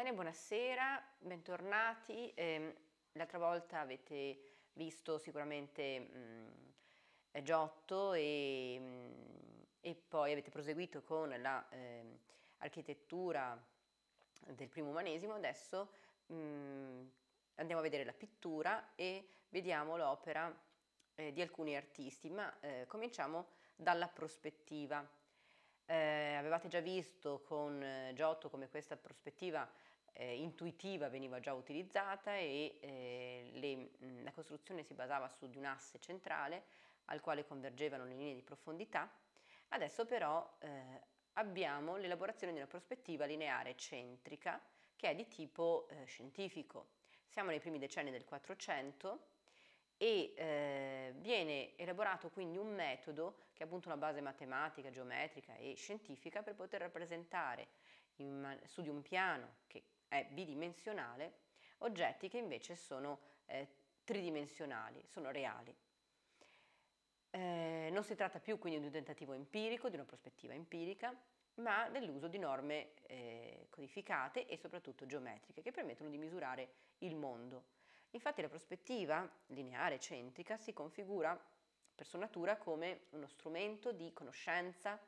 Bene, buonasera, bentornati. Eh, l'altra volta avete visto sicuramente mh, Giotto e, mh, e, poi avete proseguito con l'architettura ehm, eh, del primo umanesimo. Adesso mh, andiamo a vedere la pittura e vediamo l'opera eh, di alcuni artisti, ma eh, cominciamo dalla prospettiva. Eh, avevate già visto con eh, Giotto come questa prospettiva eh, intuitiva veniva già utilizzata e eh, le, la costruzione si basava su di un asse centrale al quale convergevano le linee di profondità. Adesso però eh, abbiamo l'elaborazione di una prospettiva lineare centrica che è di tipo eh, scientifico. Siamo nei primi decenni del 400 e eh, viene elaborato quindi un metodo che è appunto una base matematica, geometrica e scientifica per poter rappresentare in, su di un piano che è bidimensionale oggetti che invece sono eh, tridimensionali, sono reali. Eh, non si tratta più quindi di un tentativo empirico, di una prospettiva empirica, ma dell'uso di norme eh, codificate e soprattutto geometriche che permettono di misurare il mondo. Infatti la prospettiva lineare centrica si configura per sua natura come uno strumento di conoscenza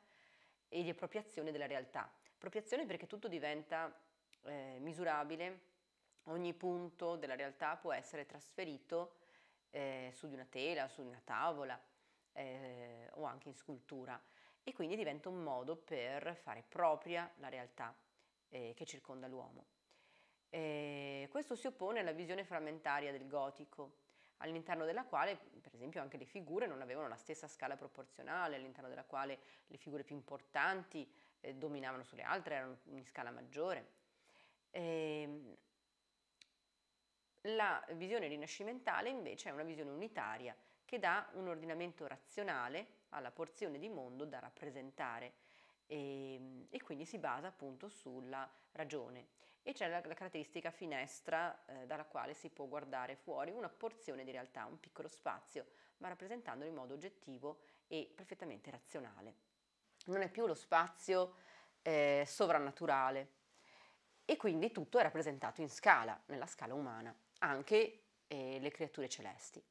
e di appropriazione della realtà. Appropriazione perché tutto diventa eh, misurabile, ogni punto della realtà può essere trasferito eh, su di una tela, su di una tavola eh, o anche in scultura e quindi diventa un modo per fare propria la realtà eh, che circonda l'uomo. Eh, questo si oppone alla visione frammentaria del gotico, all'interno della quale, per esempio, anche le figure non avevano la stessa scala proporzionale, all'interno della quale le figure più importanti eh, dominavano sulle altre, erano in scala maggiore. Eh, la visione rinascimentale invece è una visione unitaria che dà un ordinamento razionale alla porzione di mondo da rappresentare e, ehm, e quindi si basa appunto sulla ragione e c'è la, la caratteristica finestra eh, dalla quale si può guardare fuori una porzione di realtà, un piccolo spazio, ma rappresentandolo in modo oggettivo e perfettamente razionale. Non è più lo spazio eh, sovrannaturale, e quindi tutto è rappresentato in scala, nella scala umana, anche eh, le creature celesti.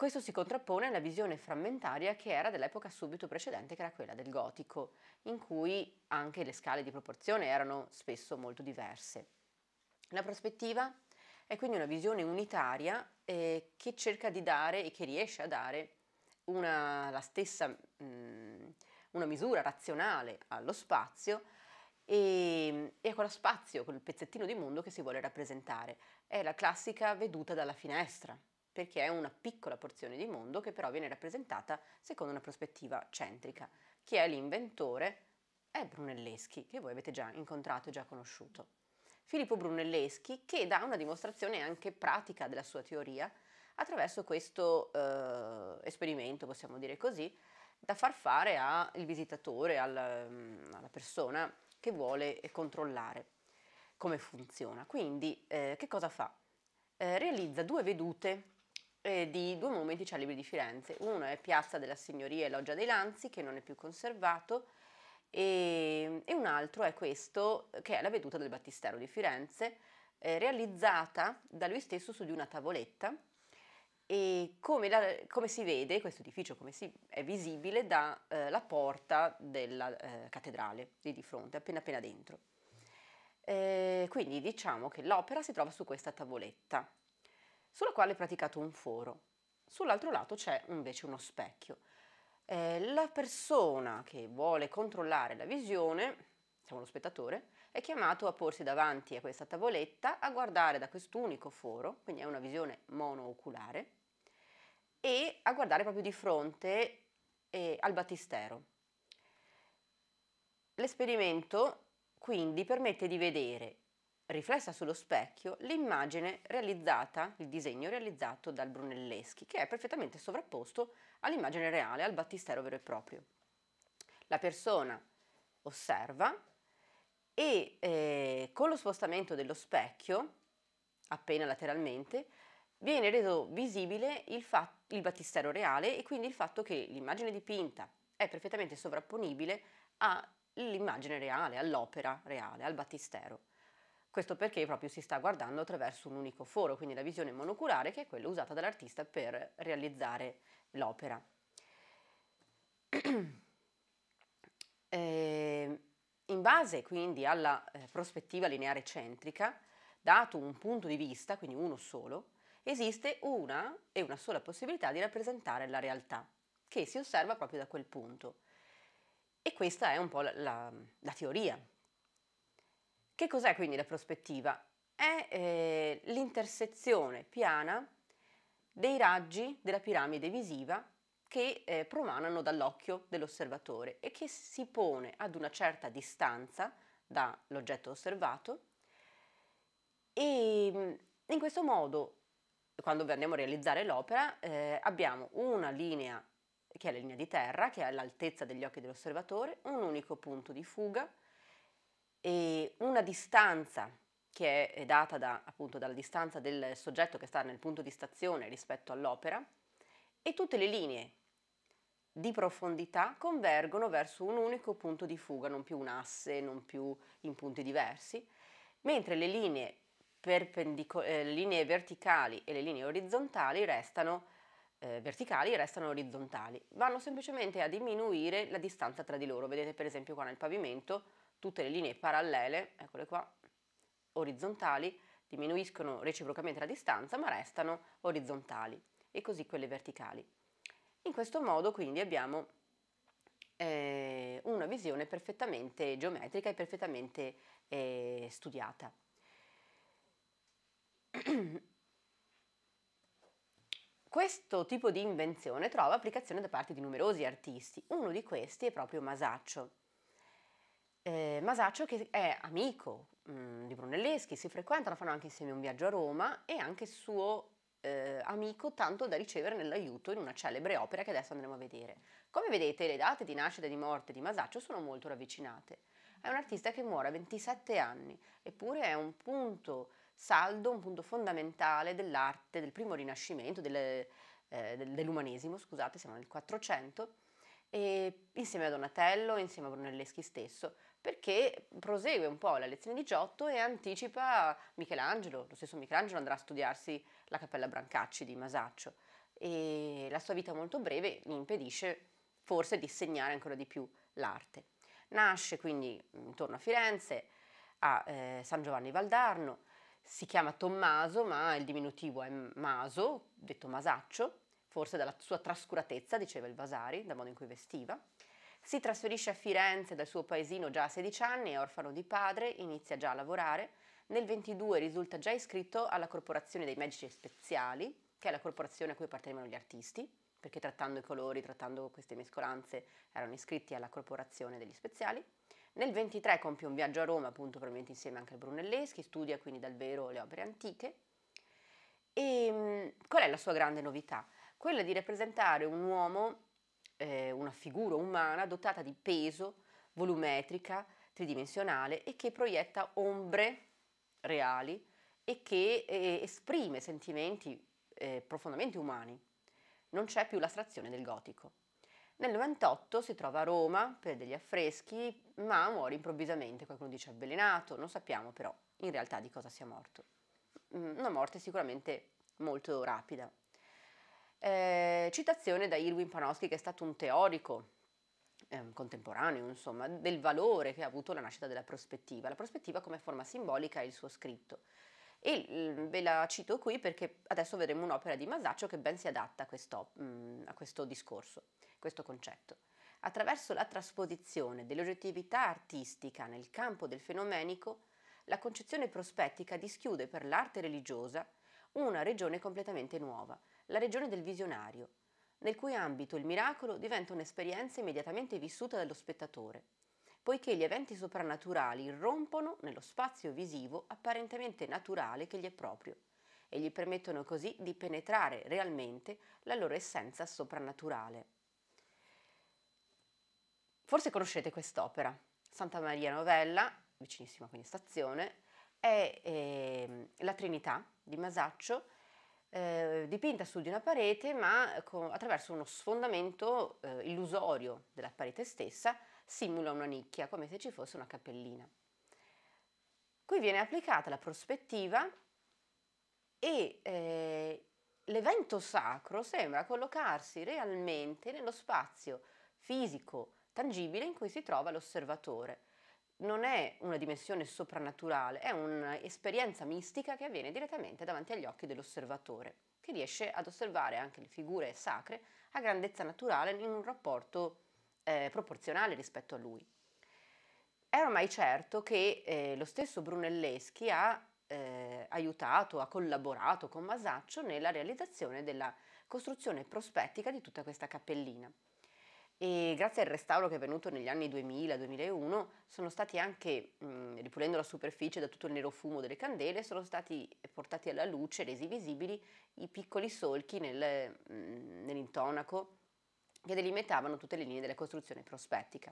Questo si contrappone alla visione frammentaria che era dell'epoca subito precedente, che era quella del gotico, in cui anche le scale di proporzione erano spesso molto diverse. La prospettiva è quindi una visione unitaria eh, che cerca di dare e che riesce a dare una, la stessa mh, una misura razionale allo spazio, e, e a quello spazio, quel pezzettino di mondo che si vuole rappresentare. È la classica veduta dalla finestra, perché è una piccola porzione di mondo che però viene rappresentata secondo una prospettiva centrica. Chi è l'inventore? È Brunelleschi, che voi avete già incontrato e già conosciuto. Filippo Brunelleschi, che dà una dimostrazione anche pratica della sua teoria attraverso questo eh, esperimento, possiamo dire così, da far fare al visitatore, al, alla persona che vuole controllare come funziona. Quindi eh, che cosa fa? Eh, realizza due vedute eh, di due monumenti celebri di Firenze. Uno è Piazza della Signoria e Loggia dei Lanzi, che non è più conservato, e, e un altro è questo, che è la veduta del Battistero di Firenze, eh, realizzata da lui stesso su di una tavoletta e come, la, come, si vede, questo edificio si, è visibile dalla eh, porta della eh, cattedrale, lì di fronte, appena appena dentro. Eh, quindi diciamo che l'opera si trova su questa tavoletta, sulla quale è praticato un foro. Sull'altro lato c'è invece uno specchio. Eh, la persona che vuole controllare la visione, diciamo lo spettatore, è chiamato a porsi davanti a questa tavoletta, a guardare da quest'unico foro, quindi è una visione monooculare, e a guardare proprio di fronte eh, al battistero. L'esperimento quindi permette di vedere riflessa sullo specchio l'immagine realizzata, il disegno realizzato dal Brunelleschi, che è perfettamente sovrapposto all'immagine reale, al battistero vero e proprio. La persona osserva e eh, con lo spostamento dello specchio, appena lateralmente, viene reso visibile il fatto il battistero reale e quindi il fatto che l'immagine dipinta è perfettamente sovrapponibile all'immagine reale, all'opera reale, al battistero. Questo perché proprio si sta guardando attraverso un unico foro, quindi la visione monoculare che è quella usata dall'artista per realizzare l'opera. eh, in base quindi alla eh, prospettiva lineare centrica, dato un punto di vista, quindi uno solo, esiste una e una sola possibilità di rappresentare la realtà, che si osserva proprio da quel punto. E questa è un po' la, la, la teoria. Che cos'è quindi la prospettiva? È eh, l'intersezione piana dei raggi della piramide visiva che eh, promanano dall'occhio dell'osservatore e che si pone ad una certa distanza dall'oggetto osservato e mm, in questo modo quando andiamo a realizzare l'opera eh, abbiamo una linea che è la linea di terra, che è all'altezza degli occhi dell'osservatore, un unico punto di fuga e una distanza che è data da, appunto dalla distanza del soggetto che sta nel punto di stazione rispetto all'opera e tutte le linee di profondità convergono verso un unico punto di fuga, non più un asse, non più in punti diversi, mentre le linee perpendico- eh, linee verticali e le linee orizzontali restano eh, verticali restano orizzontali. Vanno semplicemente a diminuire la distanza tra di loro. Vedete per esempio qua nel pavimento tutte le linee parallele, eccole qua, orizzontali, diminuiscono reciprocamente la distanza ma restano orizzontali e così quelle verticali. In questo modo quindi abbiamo eh, una visione perfettamente geometrica e perfettamente eh, studiata. Questo tipo di invenzione trova applicazione da parte di numerosi artisti. Uno di questi è proprio Masaccio. Eh, Masaccio che è amico mh, mm, di Brunelleschi, si frequentano, fanno anche insieme un viaggio a Roma e anche suo eh, amico tanto da ricevere nell'aiuto in una celebre opera che adesso andremo a vedere. Come vedete le date di nascita e di morte di Masaccio sono molto ravvicinate. È un artista che muore a 27 anni, eppure è un punto saldo, un punto fondamentale dell'arte del primo rinascimento, delle, eh, dell'umanesimo, scusate, siamo nel 400, e insieme a Donatello, insieme a Brunelleschi stesso, perché prosegue un po' la lezione di Giotto e anticipa Michelangelo, lo stesso Michelangelo andrà a studiarsi la Cappella Brancacci di Masaccio e la sua vita molto breve gli impedisce forse di segnare ancora di più l'arte. Nasce quindi intorno a Firenze, a eh, San Giovanni Valdarno, si chiama Tommaso, ma il diminutivo è Maso, detto Masaccio, forse dalla sua trascuratezza, diceva il Vasari, dal modo in cui vestiva. Si trasferisce a Firenze dal suo paesino già a 16 anni, è orfano di padre, inizia già a lavorare. Nel 22 risulta già iscritto alla Corporazione dei Medici Speziali, che è la corporazione a cui appartenevano gli artisti, perché trattando i colori, trattando queste mescolanze, erano iscritti alla Corporazione degli Speziali. Nel 23 compie un viaggio a Roma, appunto probabilmente insieme anche al Brunelleschi, studia quindi dal vero le opere antiche. E mm, qual è la sua grande novità? Quella di rappresentare un uomo, eh, una figura umana dotata di peso, volumetrica, tridimensionale e che proietta ombre reali e che eh, esprime sentimenti eh, profondamente umani. Non c'è più l'astrazione del gotico. Nel 98 si trova a Roma per degli affreschi, ma muore improvvisamente, qualcuno dice avvelenato, non sappiamo però in realtà di cosa sia morto. Mm, una morte sicuramente molto rapida. Eh, citazione da Irwin Panofsky che è stato un teorico eh, contemporaneo, insomma, del valore che ha avuto la nascita della prospettiva. La prospettiva come forma simbolica è il suo scritto. E mm, ve la cito qui perché adesso vedremo un'opera di Masaccio che ben si adatta a questo, mm, a questo discorso questo concetto. Attraverso la trasposizione dell'oggettività artistica nel campo del fenomenico, la concezione prospettica dischiude per l'arte religiosa una regione completamente nuova, la regione del visionario, nel cui ambito il miracolo diventa un'esperienza immediatamente vissuta dallo spettatore, poiché gli eventi soprannaturali irrompono nello spazio visivo apparentemente naturale che gli è proprio e gli permettono così di penetrare realmente la loro essenza soprannaturale. Forse conoscete quest'opera, Santa Maria Novella, vicinissima quindi stazione, è eh, la Trinità di Masaccio, eh, dipinta su di una parete, ma con, attraverso uno sfondamento eh, illusorio della parete stessa, simula una nicchia, come se ci fosse una cappellina. Qui viene applicata la prospettiva e eh, l'evento sacro sembra collocarsi realmente nello spazio fisico, tangibile in cui si trova l'osservatore. Non è una dimensione soprannaturale, è un'esperienza mistica che avviene direttamente davanti agli occhi dell'osservatore, che riesce ad osservare anche le figure sacre a grandezza naturale in un rapporto eh, proporzionale rispetto a lui. È ormai certo che eh, lo stesso Brunelleschi ha eh, aiutato, ha collaborato con Masaccio nella realizzazione della costruzione prospettica di tutta questa cappellina. E grazie al restauro che è venuto negli anni 2000-2001 sono stati anche, mh, ripulendo la superficie da tutto il nero fumo delle candele, sono stati portati alla luce, resi visibili, i piccoli solchi nel, mh, nell'intonaco che delimitavano tutte le linee della costruzione prospettica.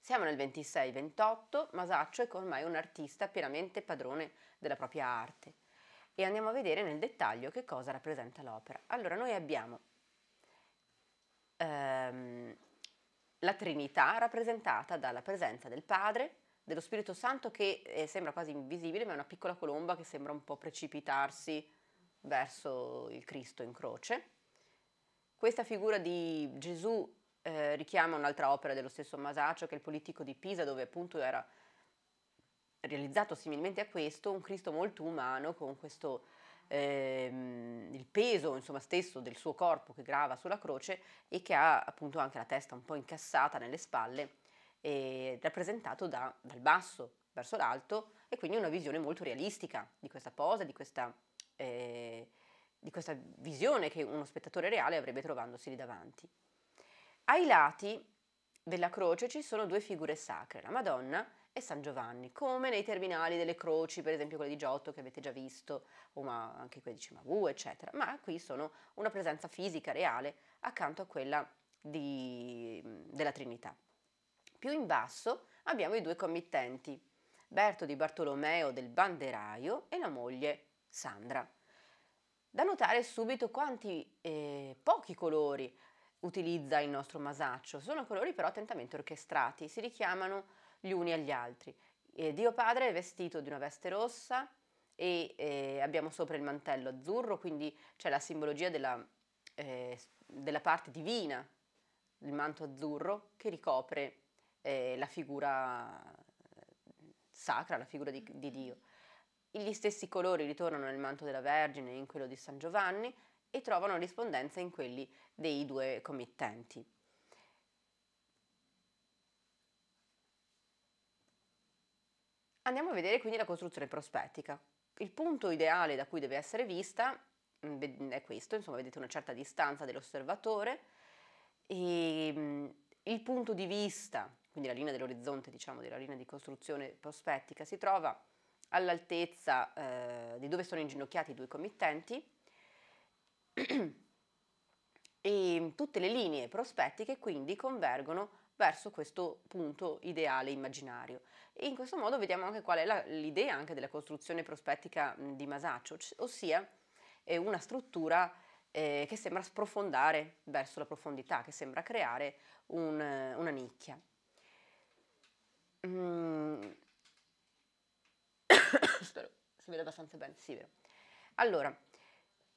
Siamo nel 26-28, Masaccio è ormai un artista pienamente padrone della propria arte e andiamo a vedere nel dettaglio che cosa rappresenta l'opera. Allora noi abbiamo ehm, la Trinità rappresentata dalla presenza del Padre, dello Spirito Santo che eh, sembra quasi invisibile, ma è una piccola colomba che sembra un po' precipitarsi verso il Cristo in croce. Questa figura di Gesù eh, richiama un'altra opera dello stesso Masaccio, che è il politico di Pisa, dove appunto era realizzato similmente a questo, un Cristo molto umano, con questo ehm, il peso insomma, stesso del suo corpo che grava sulla croce e che ha appunto anche la testa un po' incassata nelle spalle, rappresentato da, dal basso verso l'alto e quindi una visione molto realistica di questa posa, di questa, eh, di questa visione che uno spettatore reale avrebbe trovandosi lì davanti. Ai lati della croce ci sono due figure sacre, la Madonna e San Giovanni, come nei terminali delle croci, per esempio quelle di Giotto che avete già visto, o ma anche quelle di Cimabue, eccetera. Ma qui sono una presenza fisica reale accanto a quella di, della Trinità. Più in basso abbiamo i due committenti, Berto di Bartolomeo del Banderaio e la moglie Sandra. Da notare subito quanti eh, pochi colori utilizza il nostro masaccio. Sono colori però attentamente orchestrati, si richiamano gli uni agli altri. Eh, Dio Padre è vestito di una veste rossa e eh, abbiamo sopra il mantello azzurro, quindi c'è la simbologia della, eh, della parte divina, il manto azzurro che ricopre eh, la figura sacra, la figura di, di Dio. Gli stessi colori ritornano nel manto della Vergine e in quello di San Giovanni e trovano rispondenza in quelli dei due committenti. Andiamo a vedere quindi la costruzione prospettica. Il punto ideale da cui deve essere vista mm, è questo, insomma vedete una certa distanza dell'osservatore e mm, il punto di vista, quindi la linea dell'orizzonte, diciamo, della linea di costruzione prospettica, si trova all'altezza eh, di dove sono inginocchiati i due committenti e tutte le linee prospettiche quindi convergono verso questo punto ideale immaginario. E in questo modo vediamo anche qual è la, l'idea anche della costruzione prospettica di Masaccio, ossia è una struttura eh, che sembra sprofondare verso la profondità, che sembra creare un, una nicchia. Mm. Spero si vede abbastanza bene, sì, vero. Allora,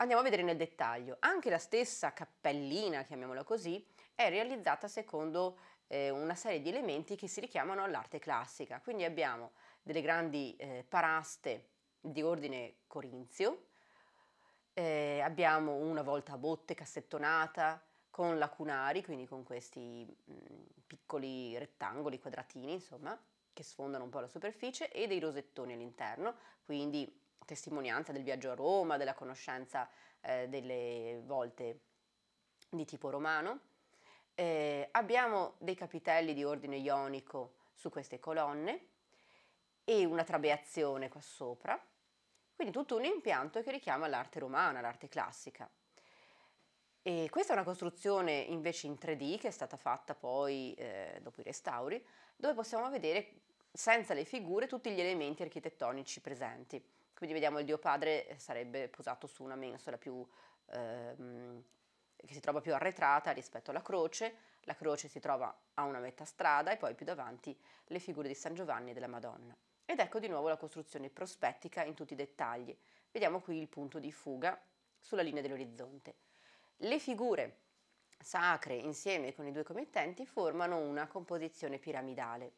Andiamo a vedere nel dettaglio. Anche la stessa cappellina, chiamiamola così, è realizzata secondo eh, una serie di elementi che si richiamano all'arte classica. Quindi abbiamo delle grandi eh, paraste di ordine corinzio, eh, abbiamo una volta a botte cassettonata con lacunari, quindi con questi mh, piccoli rettangoli, quadratini, insomma, che sfondano un po' la superficie, e dei rosettoni all'interno, quindi testimonianza del viaggio a Roma, della conoscenza eh, delle volte di tipo romano. Eh, abbiamo dei capitelli di ordine ionico su queste colonne e una trabeazione qua sopra, quindi tutto un impianto che richiama l'arte romana, l'arte classica. E questa è una costruzione invece in 3D che è stata fatta poi eh, dopo i restauri, dove possiamo vedere senza le figure tutti gli elementi architettonici presenti Quindi vediamo il Dio Padre eh, sarebbe posato su una mensola più, ehm, che si trova più arretrata rispetto alla croce, la croce si trova a una metà strada e poi più davanti le figure di San Giovanni e della Madonna. Ed ecco di nuovo la costruzione prospettica in tutti i dettagli. Vediamo qui il punto di fuga sulla linea dell'orizzonte. Le figure sacre insieme con i due committenti formano una composizione piramidale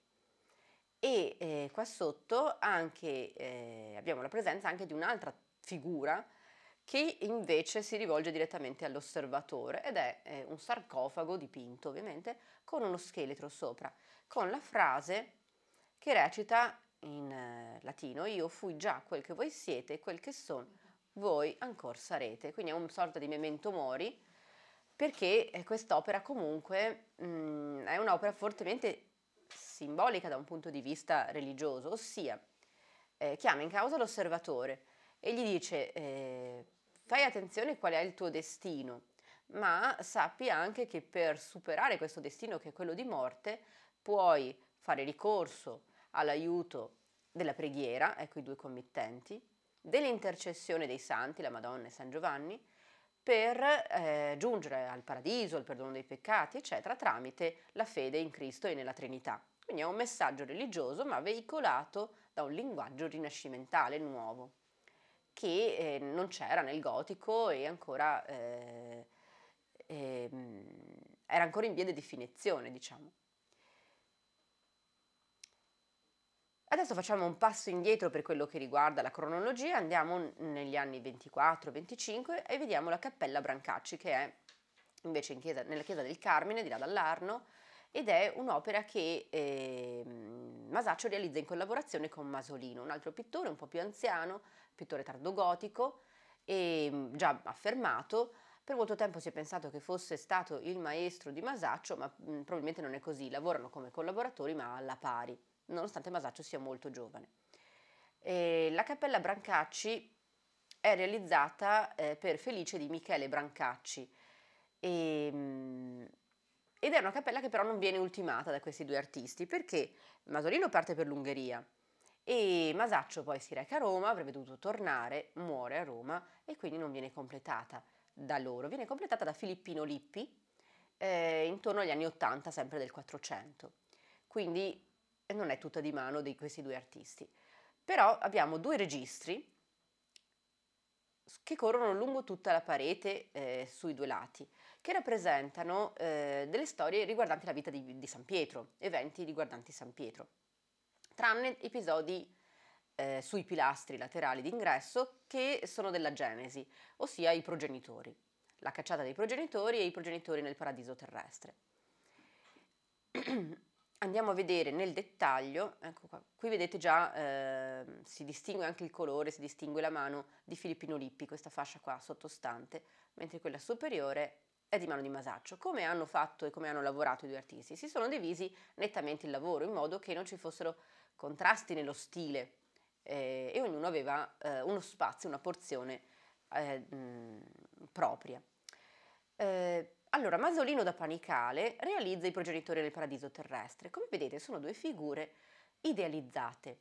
e eh, qua sotto anche, eh, abbiamo la presenza anche di un'altra figura che invece si rivolge direttamente all'osservatore ed è eh, un sarcofago dipinto ovviamente con uno scheletro sopra, con la frase che recita in eh, latino io fui già quel che voi siete quel che sono voi ancora sarete, quindi è una sorta di memento mori perché eh, quest'opera comunque mh, mm, è un'opera fortemente simbolica da un punto di vista religioso, ossia eh, chiama in causa l'osservatore e gli dice eh, fai attenzione qual è il tuo destino, ma sappi anche che per superare questo destino che è quello di morte puoi fare ricorso all'aiuto della preghiera, ecco i due committenti, dell'intercessione dei santi, la Madonna e San Giovanni, per eh, giungere al paradiso, al perdono dei peccati, eccetera, tramite la fede in Cristo e nella Trinità. Quindi è un messaggio religioso, ma veicolato da un linguaggio rinascimentale nuovo, che eh, non c'era nel gotico e ancora, eh, ehm, era ancora in via di definizione, diciamo. Adesso facciamo un passo indietro per quello che riguarda la cronologia, andiamo negli anni 24-25 e vediamo la Cappella Brancacci che è invece chiesa, nella chiesa del Carmine, di là dall'Arno, ed è un'opera che eh, Masaccio realizza in collaborazione con Masolino, un altro pittore un po' più anziano, pittore tardogotico, e, già affermato. Per molto tempo si è pensato che fosse stato il maestro di Masaccio, ma mh, probabilmente non è così, lavorano come collaboratori ma alla pari nonostante Masaccio sia molto giovane. E la cappella Brancacci è realizzata eh, per Felice di Michele Brancacci e, ehm, ed è una cappella che però non viene ultimata da questi due artisti perché Masolino parte per l'Ungheria e Masaccio poi si reca a Roma, avrebbe dovuto tornare, muore a Roma e quindi non viene completata da loro, viene completata da Filippino Lippi eh, intorno agli anni 80, sempre del 400. Quindi e non è tutta di mano di questi due artisti. Però abbiamo due registri che corrono lungo tutta la parete eh, sui due lati, che rappresentano eh, delle storie riguardanti la vita di, di, San Pietro, eventi riguardanti San Pietro, tranne episodi eh, sui pilastri laterali d'ingresso che sono della Genesi, ossia i progenitori, la cacciata dei progenitori e i progenitori nel paradiso terrestre. andiamo a vedere nel dettaglio, ecco qua, qui vedete già eh, si distingue anche il colore, si distingue la mano di Filippino Lippi, questa fascia qua sottostante, mentre quella superiore è di mano di Masaccio. Come hanno fatto e come hanno lavorato i due artisti? Si sono divisi nettamente il lavoro in modo che non ci fossero contrasti nello stile eh, e ognuno aveva eh, uno spazio, una porzione eh, mh, propria. Eh, allora, Masolino da Panicale realizza i progenitori del paradiso terrestre. Come vedete sono due figure idealizzate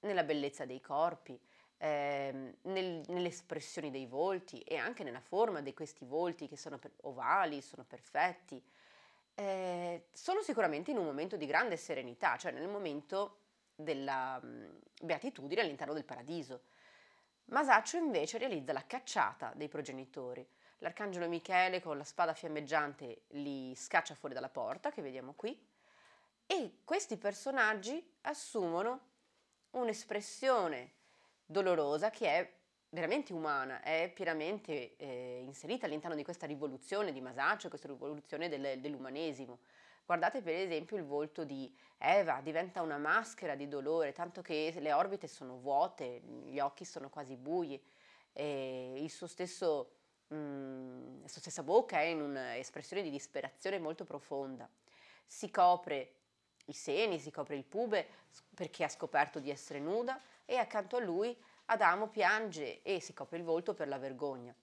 nella bellezza dei corpi, eh, nel, nelle espressioni dei volti e anche nella forma di questi volti che sono ovali, sono perfetti. Eh, sono sicuramente in un momento di grande serenità, cioè nel momento della beatitudine all'interno del paradiso. Masaccio invece realizza la cacciata dei progenitori L'arcangelo Michele con la spada fiammeggiante li scaccia fuori dalla porta, che vediamo qui, e questi personaggi assumono un'espressione dolorosa che è veramente umana, è pienamente eh, inserita all'interno di questa rivoluzione di Masaccio, questa rivoluzione del, dell'umanesimo. Guardate per esempio il volto di Eva, diventa una maschera di dolore, tanto che le orbite sono vuote, gli occhi sono quasi bui, il suo stesso mm, la sua stessa bocca è in un'espressione di disperazione molto profonda. Si copre i seni, si copre il pube perché ha scoperto di essere nuda e accanto a lui Adamo piange e si copre il volto per la vergogna.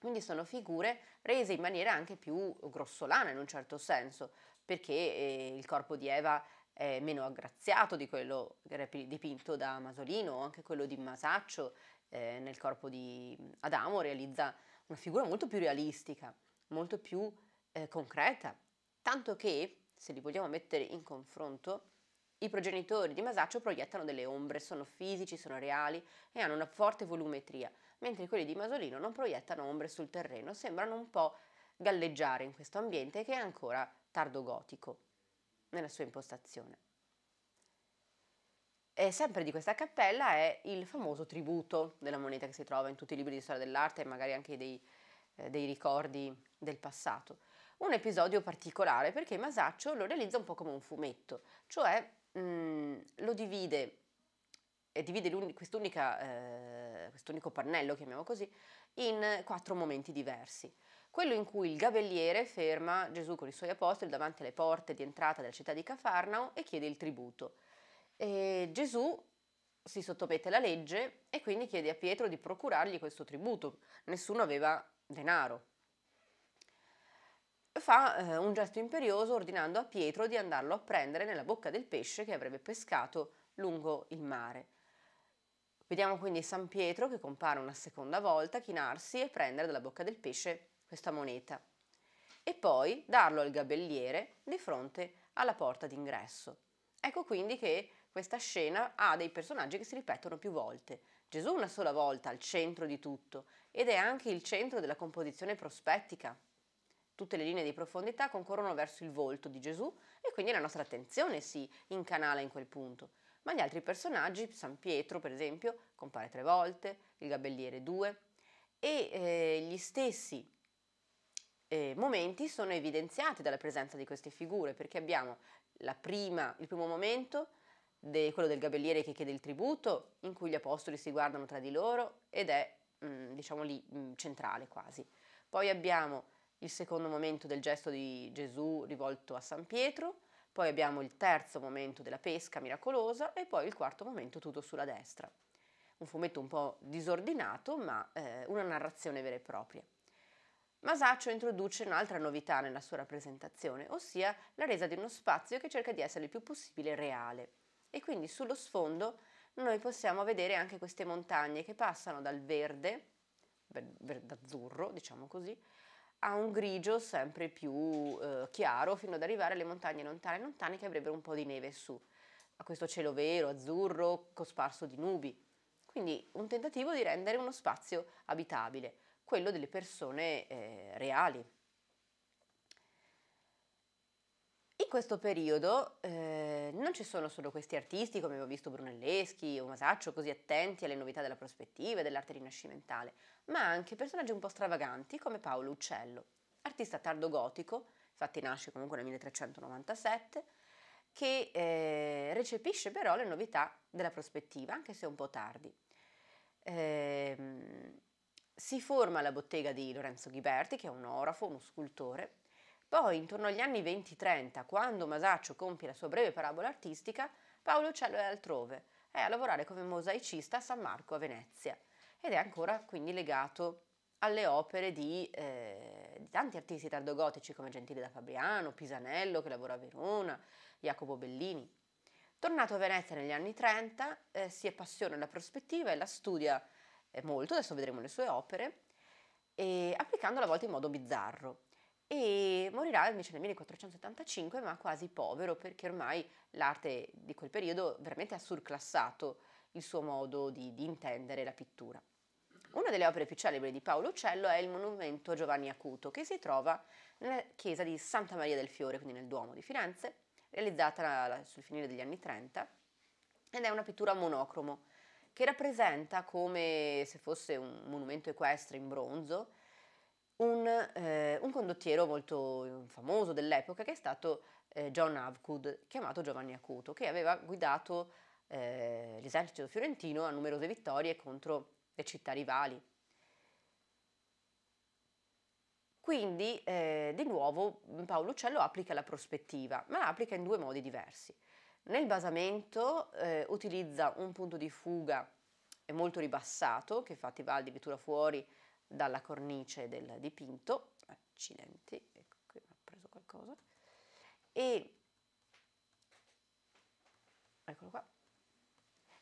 Quindi sono figure rese in maniera anche più grossolana in un certo senso, perché eh, il corpo di Eva è meno aggraziato di quello dipinto da Masolino o anche quello di Masaccio eh, nel corpo di Adamo realizza una figura molto più realistica, molto più eh, concreta, tanto che se li vogliamo mettere in confronto i progenitori di Masaccio proiettano delle ombre, sono fisici, sono reali e hanno una forte volumetria, mentre quelli di Masolino non proiettano ombre sul terreno, sembrano un po' galleggiare in questo ambiente che è ancora tardo gotico nella sua impostazione. E sempre di questa cappella è il famoso tributo della moneta che si trova in tutti i libri di storia dell'arte e magari anche dei, eh, dei ricordi del passato. Un episodio particolare perché Masaccio lo realizza un po' come un fumetto, cioè mh, mm, lo divide e divide eh, quest'unico pannello, chiamiamo così, in quattro momenti diversi. Quello in cui il gabelliere ferma Gesù con i suoi apostoli davanti alle porte di entrata della città di Cafarnao e chiede il tributo. E Gesù si sottomette alla legge e quindi chiede a Pietro di procurargli questo tributo. Nessuno aveva denaro fa eh, un gesto imperioso ordinando a Pietro di andarlo a prendere nella bocca del pesce che avrebbe pescato lungo il mare. Vediamo quindi San Pietro che compare una seconda volta, chinarsi e prendere dalla bocca del pesce questa moneta e poi darlo al gabelliere di fronte alla porta d'ingresso. Ecco quindi che questa scena ha dei personaggi che si ripetono più volte. Gesù una sola volta al centro di tutto ed è anche il centro della composizione prospettica tutte le linee di profondità concorrono verso il volto di Gesù e quindi la nostra attenzione si incanala in quel punto. Ma gli altri personaggi, San Pietro per esempio, compare tre volte, il gabelliere due, e eh, gli stessi eh, momenti sono evidenziati dalla presenza di queste figure, perché abbiamo prima, il primo momento, de, quello del gabelliere che chiede il tributo, in cui gli apostoli si guardano tra di loro ed è, mh, mm, diciamo lì, mh, mm, centrale quasi. Poi abbiamo il secondo momento del gesto di Gesù rivolto a San Pietro, poi abbiamo il terzo momento della pesca miracolosa e poi il quarto momento tutto sulla destra. Un fumetto un po' disordinato, ma eh, una narrazione vera e propria. Masaccio introduce un'altra novità nella sua rappresentazione, ossia la resa di uno spazio che cerca di essere il più possibile reale. E quindi sullo sfondo noi possiamo vedere anche queste montagne che passano dal verde, verde azzurro, diciamo così, a un grigio sempre più eh, chiaro fino ad arrivare alle montagne lontane lontane che avrebbero un po' di neve su, a questo cielo vero, azzurro, cosparso di nubi. Quindi un tentativo di rendere uno spazio abitabile, quello delle persone eh, reali. In questo periodo eh, non ci sono solo questi artisti, come abbiamo visto Brunelleschi o Masaccio, così attenti alle novità della prospettiva e dell'arte rinascimentale, ma anche personaggi un po' stravaganti come Paolo Uccello, artista tardo-gotico, infatti nasce comunque nel 1397, che eh, recepisce però le novità della prospettiva, anche se un po' tardi. Eh, si forma la bottega di Lorenzo Ghiberti, che è un orafo, uno scultore, poi, intorno agli anni 20-30, quando Masaccio compie la sua breve parabola artistica, Paolo Uccello è altrove, è a lavorare come mosaicista a San Marco a Venezia ed è ancora quindi legato alle opere di, eh, di tanti artisti tardogotici come Gentile da Fabriano, Pisanello che lavora a Verona, Jacopo Bellini. Tornato a Venezia negli anni 30, eh, si appassiona alla prospettiva e la studia eh, molto, adesso vedremo le sue opere, applicandola a volte in modo bizzarro e morirà invece nel 1475 ma quasi povero perché ormai l'arte di quel periodo veramente ha surclassato il suo modo di, di intendere la pittura. Una delle opere più celebri di Paolo Uccello è il monumento Giovanni Acuto che si trova nella chiesa di Santa Maria del Fiore, quindi nel Duomo di Firenze, realizzata sul finire degli anni 30 ed è una pittura monocromo che rappresenta come se fosse un monumento equestre in bronzo un, eh, un condottiero molto famoso dell'epoca che è stato eh, John Avcud, chiamato Giovanni Acuto, che aveva guidato eh, l'esercito fiorentino a numerose vittorie contro le città rivali. Quindi, eh, di nuovo, Paolo Uccello applica la prospettiva, ma la applica in due modi diversi. Nel basamento eh, utilizza un punto di fuga molto ribassato, che infatti va addirittura fuori dalla cornice del dipinto, accidenti, ecco qui ho preso qualcosa, e eccolo qua,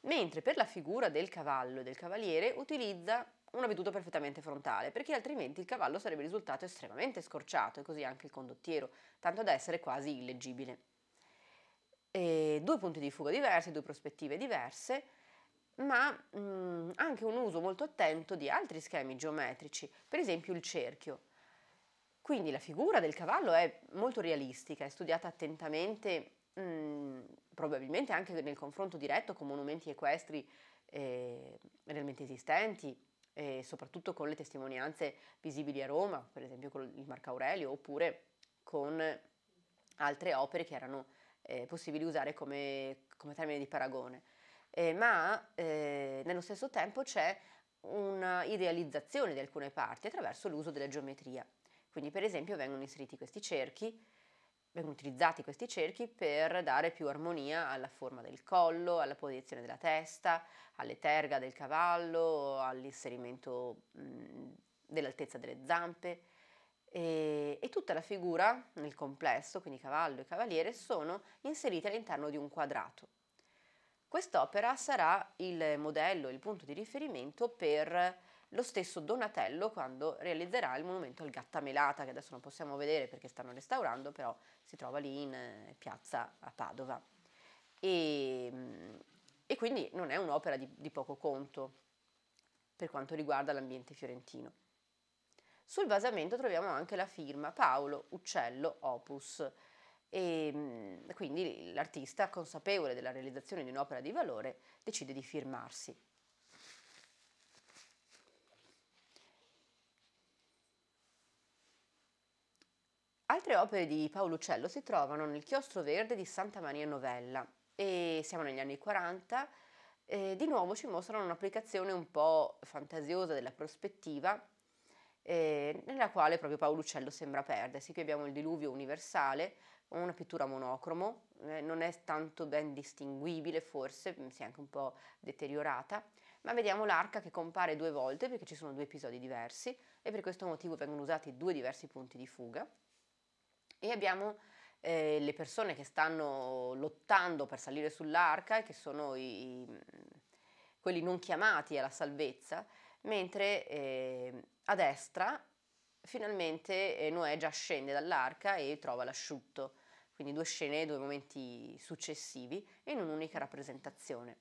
mentre per la figura del cavallo e del cavaliere utilizza una veduta perfettamente frontale, perché altrimenti il cavallo sarebbe risultato estremamente scorciato e così anche il condottiero, tanto da essere quasi illeggibile. E due punti di fuga diversi, due prospettive diverse, ma mh, anche un uso molto attento di altri schemi geometrici, per esempio il cerchio. Quindi la figura del cavallo è molto realistica, è studiata attentamente, mh, probabilmente anche nel confronto diretto con monumenti equestri eh, realmente esistenti, e soprattutto con le testimonianze visibili a Roma, per esempio con il Marco Aurelio, oppure con altre opere che erano eh, possibili usare come, come, termine di paragone. Eh, ma eh, nello stesso tempo c'è una idealizzazione di alcune parti attraverso l'uso della geometria. Quindi per esempio vengono inseriti questi cerchi, vengono utilizzati questi cerchi per dare più armonia alla forma del collo, alla posizione della testa, alle terga del cavallo, all'inserimento mh, dell'altezza delle zampe. E, e, tutta la figura nel complesso, quindi cavallo e cavaliere, sono inserite all'interno di un quadrato. Quest'opera sarà il modello, il punto di riferimento per lo stesso Donatello quando realizzerà il monumento al Gattamelata, che adesso non possiamo vedere perché stanno restaurando, però si trova lì in eh, piazza a Padova. E, e quindi non è un'opera di, di poco conto per quanto riguarda l'ambiente fiorentino. Sul basamento troviamo anche la firma Paolo Uccello Opus e quindi l'artista, consapevole della realizzazione di un'opera di valore, decide di firmarsi. Altre opere di Paolo Uccello si trovano nel Chiostro Verde di Santa Maria Novella e siamo negli anni 40. Eh, di nuovo ci mostrano un'applicazione un po' fantasiosa della prospettiva eh, nella quale proprio Paolo Uccello sembra perdersi. Qui abbiamo il diluvio universale, una pittura monocromo, eh, non è tanto ben distinguibile forse, si è anche un po' deteriorata, ma vediamo l'arca che compare due volte perché ci sono due episodi diversi e per questo motivo vengono usati due diversi punti di fuga. E abbiamo eh, le persone che stanno lottando per salire sull'arca, che sono i, quelli non chiamati alla salvezza, mentre eh, a destra finalmente eh, Noè già scende dall'arca e trova l'asciutto, quindi due scene, due momenti successivi in un'unica rappresentazione.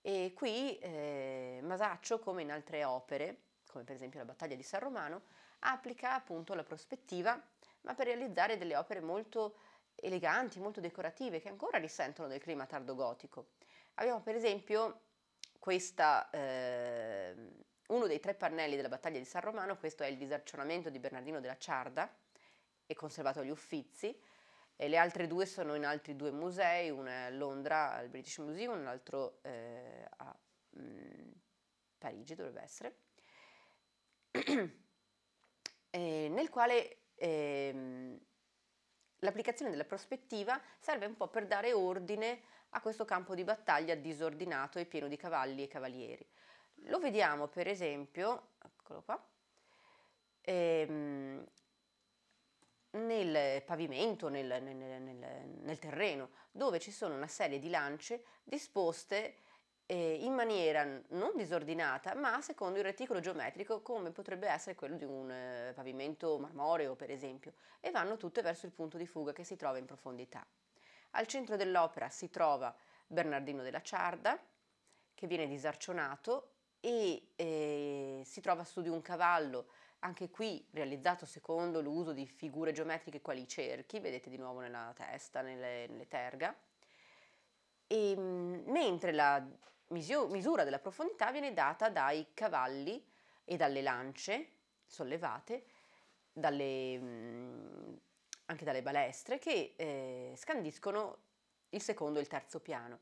E qui eh, Masaccio, come in altre opere, come per esempio la battaglia di San Romano, applica appunto la prospettiva ma per realizzare delle opere molto eleganti, molto decorative, che ancora risentono del clima tardogotico. Abbiamo per esempio questa, eh, uno dei tre pannelli della battaglia di San Romano, questo è il disarcionamento di Bernardino della Ciarda, è conservato agli Uffizi, e le altre due sono in altri due musei, uno è a Londra al British Museum, l'altro eh, a mh, mm, Parigi dovrebbe essere, nel quale ehm, l'applicazione della prospettiva serve un po' per dare ordine a questo campo di battaglia disordinato e pieno di cavalli e cavalieri. Lo vediamo per esempio, eccolo qua, ehm, nel pavimento, nel, nel, nel, nel, terreno, dove ci sono una serie di lance disposte eh, in maniera non disordinata, ma secondo il reticolo geometrico come potrebbe essere quello di un eh, pavimento marmoreo, per esempio, e vanno tutte verso il punto di fuga che si trova in profondità. Al centro dell'opera si trova Bernardino della Ciarda, che viene disarcionato e eh, si trova su di un cavallo, anche qui realizzato secondo l'uso di figure geometriche quali i cerchi, vedete di nuovo nella testa, nelle, nelle terga, e, ehm, mentre la misura della profondità viene data dai cavalli e dalle lance sollevate, dalle, mm, anche dalle balestre, che eh, scandiscono il secondo e il terzo piano.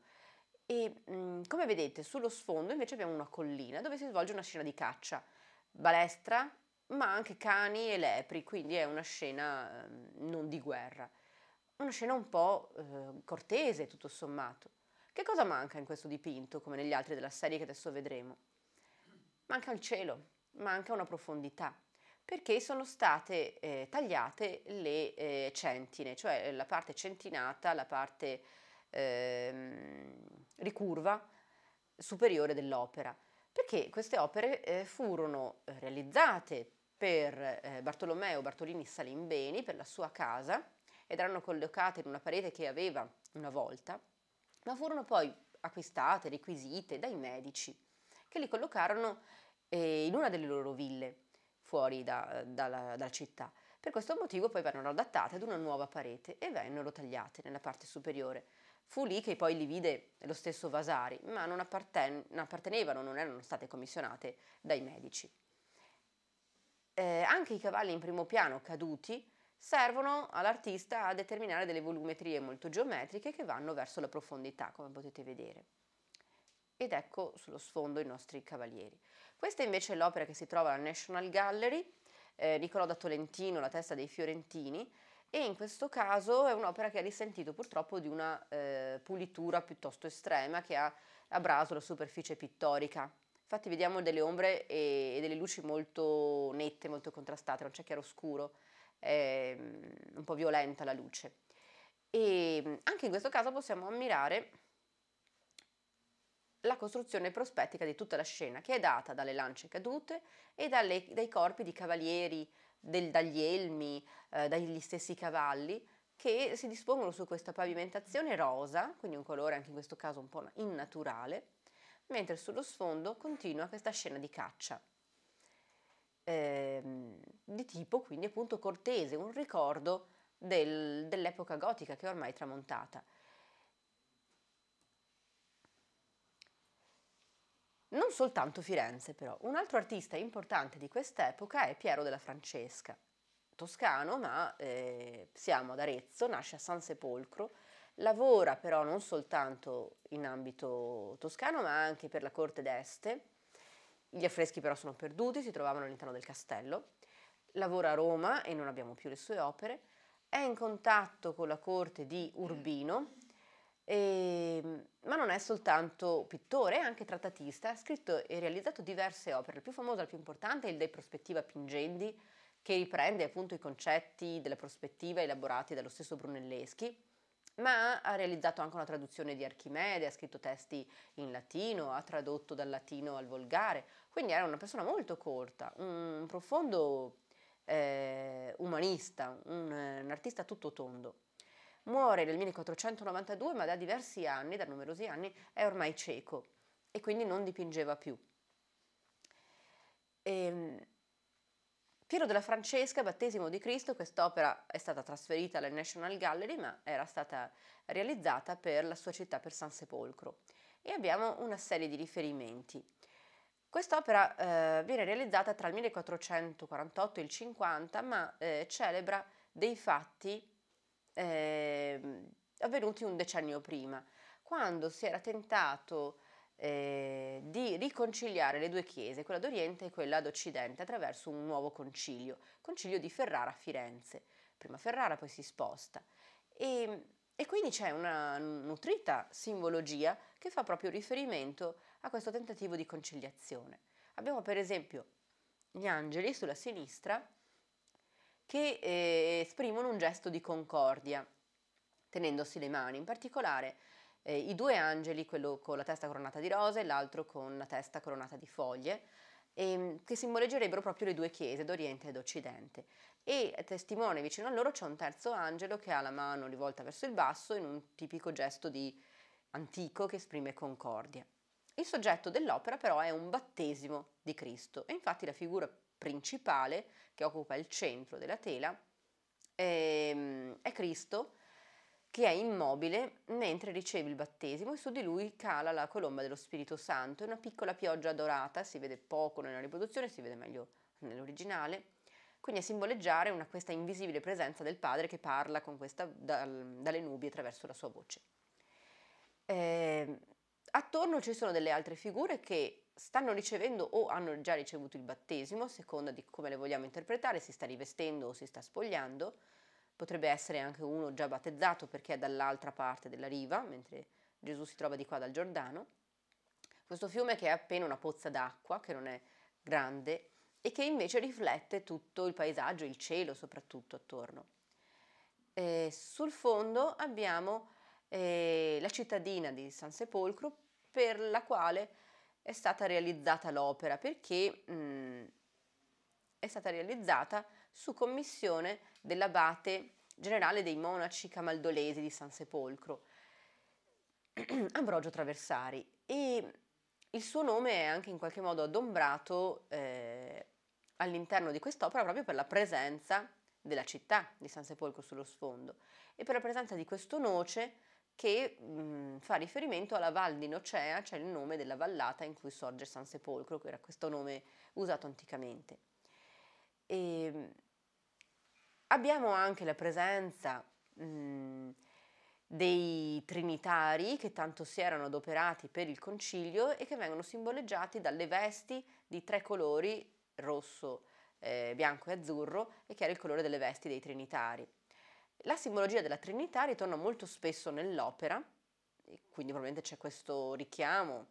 E mm, come vedete sullo sfondo invece abbiamo una collina dove si svolge una scena di caccia, balestra, ma anche cani e lepri, quindi è una scena eh, non di guerra, una scena un po' eh, cortese tutto sommato. Che cosa manca in questo dipinto, come negli altri della serie che adesso vedremo? Manca il cielo, manca una profondità, perché sono state eh, tagliate le eh, centine, cioè la parte centinata, la parte eh, ricurva superiore dell'opera, perché queste opere eh, furono realizzate per eh, Bartolomeo Bartolini Salimbeni, per la sua casa, ed erano collocate in una parete che aveva una volta, ma furono poi acquistate, requisite dai medici, che li collocarono eh, in una delle loro ville fuori da, dalla, dalla città. Per questo motivo poi vennero adattate ad una nuova parete e vennero tagliate nella parte superiore. Fu lì che poi li vide lo stesso Vasari, ma non appartenevano, non erano state commissionate dai medici. Eh, anche i cavalli in primo piano caduti servono all'artista a determinare delle volumetrie molto geometriche che vanno verso la profondità, come potete vedere. Ed ecco sullo sfondo i nostri cavalieri. Questa invece è l'opera che si trova alla National Gallery, eh, Niccolò da Tolentino, La testa dei Fiorentini, e in questo caso è un'opera che ha risentito purtroppo di una eh, pulitura piuttosto estrema che ha abraso la superficie pittorica. Infatti vediamo delle ombre e, e delle luci molto nette, molto contrastate, non c'è chiaroscuro, è mm, un po' violenta la luce. E mm, anche in questo caso possiamo ammirare la costruzione prospettica di tutta la scena, che è data dalle lance cadute e dalle, dai corpi di cavalieri, del, dagli elmi, eh, dagli stessi cavalli, che si dispongono su questa pavimentazione rosa, quindi un colore anche in questo caso un po' innaturale, mentre sullo sfondo continua questa scena di caccia. Eh, di tipo quindi appunto cortese, un ricordo del, dell'epoca gotica che è ormai tramontata. Non soltanto Firenze però, un altro artista importante di quest'epoca è Piero della Francesca, toscano ma eh, siamo ad Arezzo, nasce a San Sepolcro, lavora però non soltanto in ambito toscano ma anche per la corte d'Este, gli affreschi però sono perduti, si trovavano all'interno del castello, lavora a Roma e non abbiamo più le sue opere, è in contatto con la corte di Urbino, e, ehm, ma non è soltanto pittore, è anche trattatista, ha scritto e realizzato diverse opere, la più famosa, la più importante è il De Prospettiva Pingendi, che riprende appunto i concetti della prospettiva elaborati dallo stesso Brunelleschi, ma ha realizzato anche una traduzione di Archimede, ha scritto testi in latino, ha tradotto dal latino al volgare, quindi era una persona molto corta, un profondo eh, umanista, un, un artista tutto tondo. Muore nel 1492, ma da diversi anni, da numerosi anni, è ormai cieco e quindi non dipingeva più. E, ehm, Piero della Francesca, battesimo di Cristo, quest'opera è stata trasferita alla National Gallery, ma era stata realizzata per la sua città, per San Sepolcro. E abbiamo una serie di riferimenti. Quest'opera eh, viene realizzata tra il 1448 e il 50, ma eh, celebra dei fatti eh, avvenuti un decennio prima, quando si era tentato eh, di riconciliare le due chiese, quella d'Oriente e quella d'Occidente, attraverso un nuovo concilio, concilio di Ferrara a Firenze. Prima Ferrara, poi si sposta. E, e quindi c'è una nutrita simbologia che fa proprio riferimento a questo tentativo di conciliazione. Abbiamo per esempio gli angeli sulla sinistra che eh, esprimono un gesto di concordia, tenendosi le mani, in particolare eh, i due angeli, quello con la testa coronata di rose e l'altro con la testa coronata di foglie, ehm, che simboleggerebbero proprio le due chiese d'Oriente ed Occidente. E testimone vicino a loro c'è un terzo angelo che ha la mano rivolta verso il basso in un tipico gesto di antico che esprime concordia. Il soggetto dell'opera però è un battesimo di Cristo e infatti la figura principale che occupa il centro della tela ehm, è Cristo che è immobile mentre riceve il battesimo e su di lui cala la colomba dello Spirito Santo. È una piccola pioggia dorata, si vede poco nella riproduzione, si vede meglio nell'originale, quindi a simboleggiare una, questa invisibile presenza del Padre che parla questa, dal, dalle nubi attraverso la sua voce. Eh, attorno ci sono delle altre figure che stanno ricevendo o hanno già ricevuto il battesimo, a seconda di come le vogliamo interpretare, si sta rivestendo o si sta spogliando, potrebbe essere anche uno già battezzato perché è dall'altra parte della riva, mentre Gesù si trova di qua dal Giordano. Questo fiume che è appena una pozza d'acqua, che non è grande, e che invece riflette tutto il paesaggio, il cielo soprattutto attorno. E sul fondo abbiamo eh, la cittadina di San Sepolcro per la quale è stata realizzata l'opera, perché mh, è stata realizzata su commissione dell'abate generale dei monaci camaldolesi di San Sepolcro, Ambrogio Traversari, e il suo nome è anche in qualche modo adombrato eh, all'interno di quest'opera proprio per la presenza della città di San Sepolcro sullo sfondo e per la presenza di questo noce che mh, fa riferimento alla Val di Nocea, cioè il nome della vallata in cui sorge San Sepolcro, che era questo nome usato anticamente. E, abbiamo anche la presenza mh, dei trinitari che tanto si erano adoperati per il concilio e che vengono simboleggiati dalle vesti di tre colori, rosso, eh, bianco e azzurro, e che era il colore delle vesti dei trinitari. La simbologia della Trinità ritorna molto spesso nell'opera, quindi probabilmente c'è questo richiamo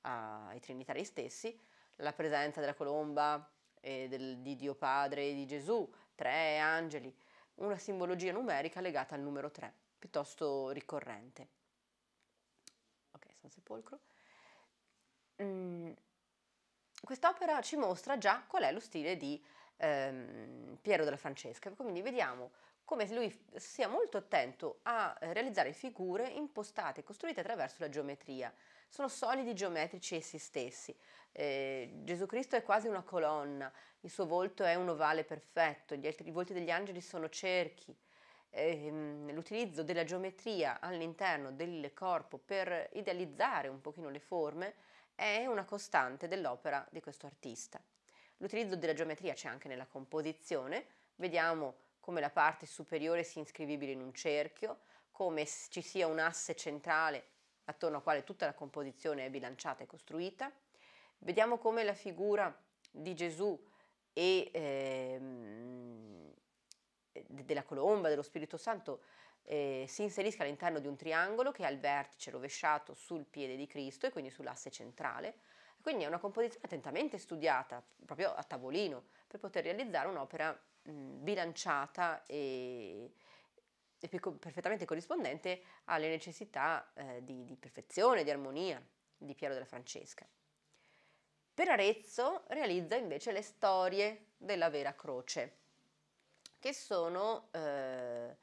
ai Trinitari stessi, la presenza della colomba eh, del, di Dio Padre e di Gesù, tre angeli, una simbologia numerica legata al numero 3, piuttosto ricorrente. Ok, San Sepolcro. Mm, quest'opera ci mostra già qual è lo stile di ehm, Piero della Francesca, quindi vediamo come lui sia molto attento a realizzare figure impostate e costruite attraverso la geometria. Sono solidi geometrici essi stessi. Eh, Gesù Cristo è quasi una colonna, il suo volto è un ovale perfetto, gli altri, i volti degli angeli sono cerchi. Eh, l'utilizzo della geometria all'interno del corpo per idealizzare un pochino le forme è una costante dell'opera di questo artista. L'utilizzo della geometria c'è anche nella composizione, vediamo come la parte superiore sia iscrivibile in un cerchio, come ci sia un asse centrale attorno al quale tutta la composizione è bilanciata e costruita. Vediamo come la figura di Gesù e ehm, della colomba, dello Spirito Santo, eh, si inserisca all'interno di un triangolo che ha il vertice rovesciato sul piede di Cristo e quindi sull'asse centrale. Quindi è una composizione attentamente studiata, proprio a tavolino, per poter realizzare un'opera bilanciata e, e perfettamente corrispondente alle necessità eh, di, di perfezione, di armonia di Piero della Francesca. Per Arezzo realizza invece le storie della vera croce, che sono, eh,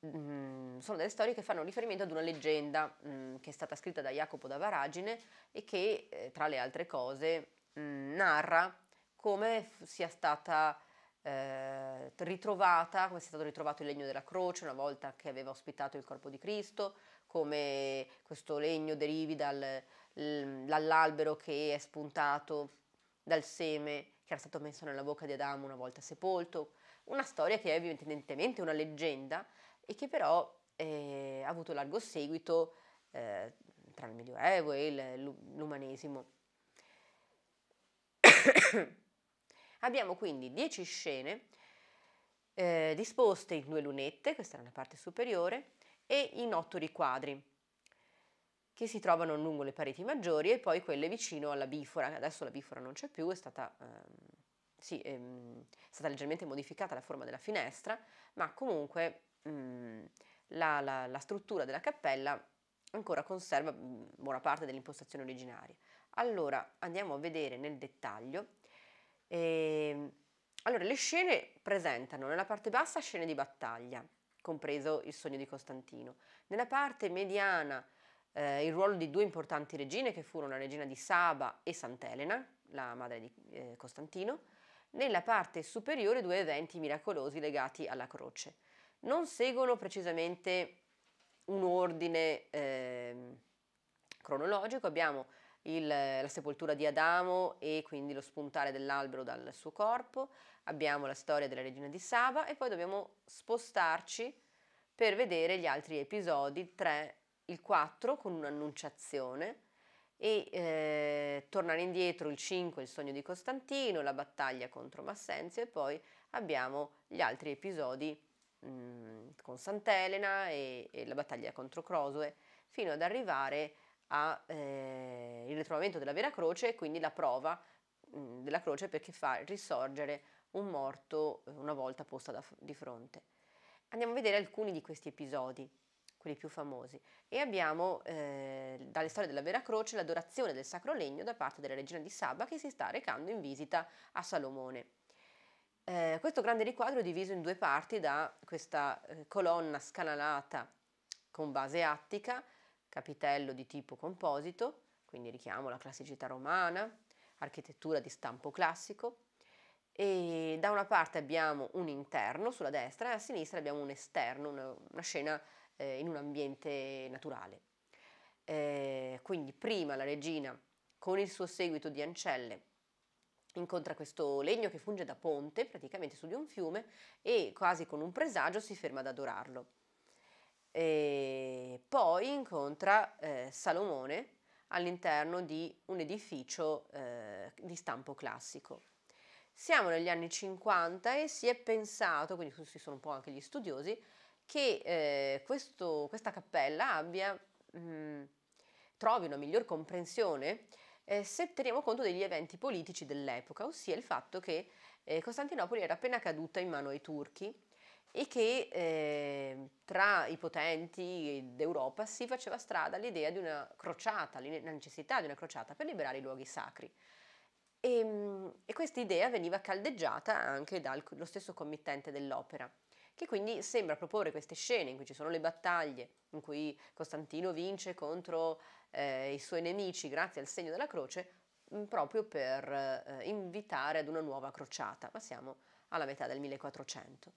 sono, delle storie che fanno riferimento ad una leggenda mh, che è stata scritta da Jacopo da Varagine e che, eh, tra le altre cose, mh, narra come sia stata eh, ritrovata, come è stato ritrovato il legno della croce una volta che aveva ospitato il corpo di Cristo, come questo legno derivi dal, dall'albero che è spuntato dal seme che era stato messo nella bocca di Adamo una volta sepolto, una storia che è evidentemente una leggenda e che però eh, ha avuto largo seguito eh, tra il Medioevo e l'umanesimo. Abbiamo quindi 10 scene eh, disposte in due lunette, questa è la parte superiore, e in otto riquadri che si trovano lungo le pareti maggiori e poi quelle vicino alla bifora. Adesso la bifora non c'è più, è stata, ehm, sì, ehm, è stata leggermente modificata la forma della finestra, ma comunque mh, la, la, la, struttura della cappella ancora conserva buona parte dell'impostazione originaria. Allora andiamo a vedere nel dettaglio e, ehm, allora, le scene presentano nella parte bassa scene di battaglia, compreso il sogno di Costantino. Nella parte mediana eh, il ruolo di due importanti regine che furono la regina di Saba e Sant'Elena, la madre di eh, Costantino. Nella parte superiore due eventi miracolosi legati alla croce. Non seguono precisamente un ordine eh, cronologico, abbiamo il, la sepoltura di Adamo e quindi lo spuntare dell'albero dal suo corpo, abbiamo la storia della regina di Saba e poi dobbiamo spostarci per vedere gli altri episodi, 3, il 4 con un'annunciazione e eh, tornare indietro il 5, il sogno di Costantino, la battaglia contro Massenzio e poi abbiamo gli altri episodi mh, con Sant'Elena e, e la battaglia contro Crosue fino ad arrivare al eh, ritrovamento della vera croce e quindi la prova mh, della croce perché fa risorgere un morto eh, una volta posta da, di fronte. Andiamo a vedere alcuni di questi episodi. Quelli più famosi. E abbiamo eh, dalle storie della Vera Croce l'adorazione del sacro legno da parte della regina di Saba che si sta recando in visita a Salomone. Eh, questo grande riquadro è diviso in due parti da questa eh, colonna scanalata con base attica, capitello di tipo composito, quindi richiamo la classicità romana, architettura di stampo classico, e da una parte abbiamo un interno sulla destra e a sinistra abbiamo un esterno, una, una scena eh, in un ambiente naturale. Eh, quindi prima la regina con il suo seguito di ancelle incontra questo legno che funge da ponte praticamente su di un fiume e quasi con un presagio si ferma ad adorarlo. E poi incontra eh, Salomone all'interno di un edificio eh, di stampo classico. Siamo negli anni 50 e si è pensato, quindi questi sono un po' anche gli studiosi, che eh, questo, questa cappella abbia, mh, mm, trovi una miglior comprensione eh, se teniamo conto degli eventi politici dell'epoca, ossia il fatto che eh, Costantinopoli era appena caduta in mano ai turchi e che eh, tra i potenti d'Europa si faceva strada l'idea di una crociata, la necessità di una crociata per liberare i luoghi sacri. E, ehm, e questa idea veniva caldeggiata anche dallo stesso committente dell'opera, che quindi sembra proporre queste scene in cui ci sono le battaglie, in cui Costantino vince contro eh, i suoi nemici grazie al segno della croce, mm, proprio per eh, invitare ad una nuova crociata, ma siamo alla metà del 1400.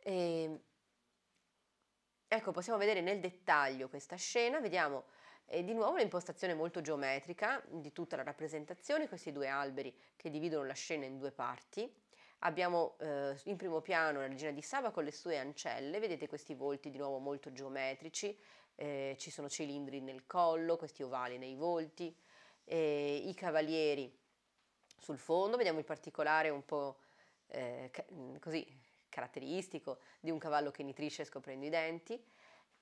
E, ehm, ecco, possiamo vedere nel dettaglio questa scena, vediamo e di nuovo l'impostazione molto geometrica di tutta la rappresentazione, questi due alberi che dividono la scena in due parti. Abbiamo eh, in primo piano la regina di Saba con le sue ancelle, vedete questi volti di nuovo molto geometrici, eh, ci sono cilindri nel collo, questi ovali nei volti, eh, i cavalieri sul fondo, vediamo il particolare un po' eh, ca- così caratteristico di un cavallo che nitrisce scoprendo i denti,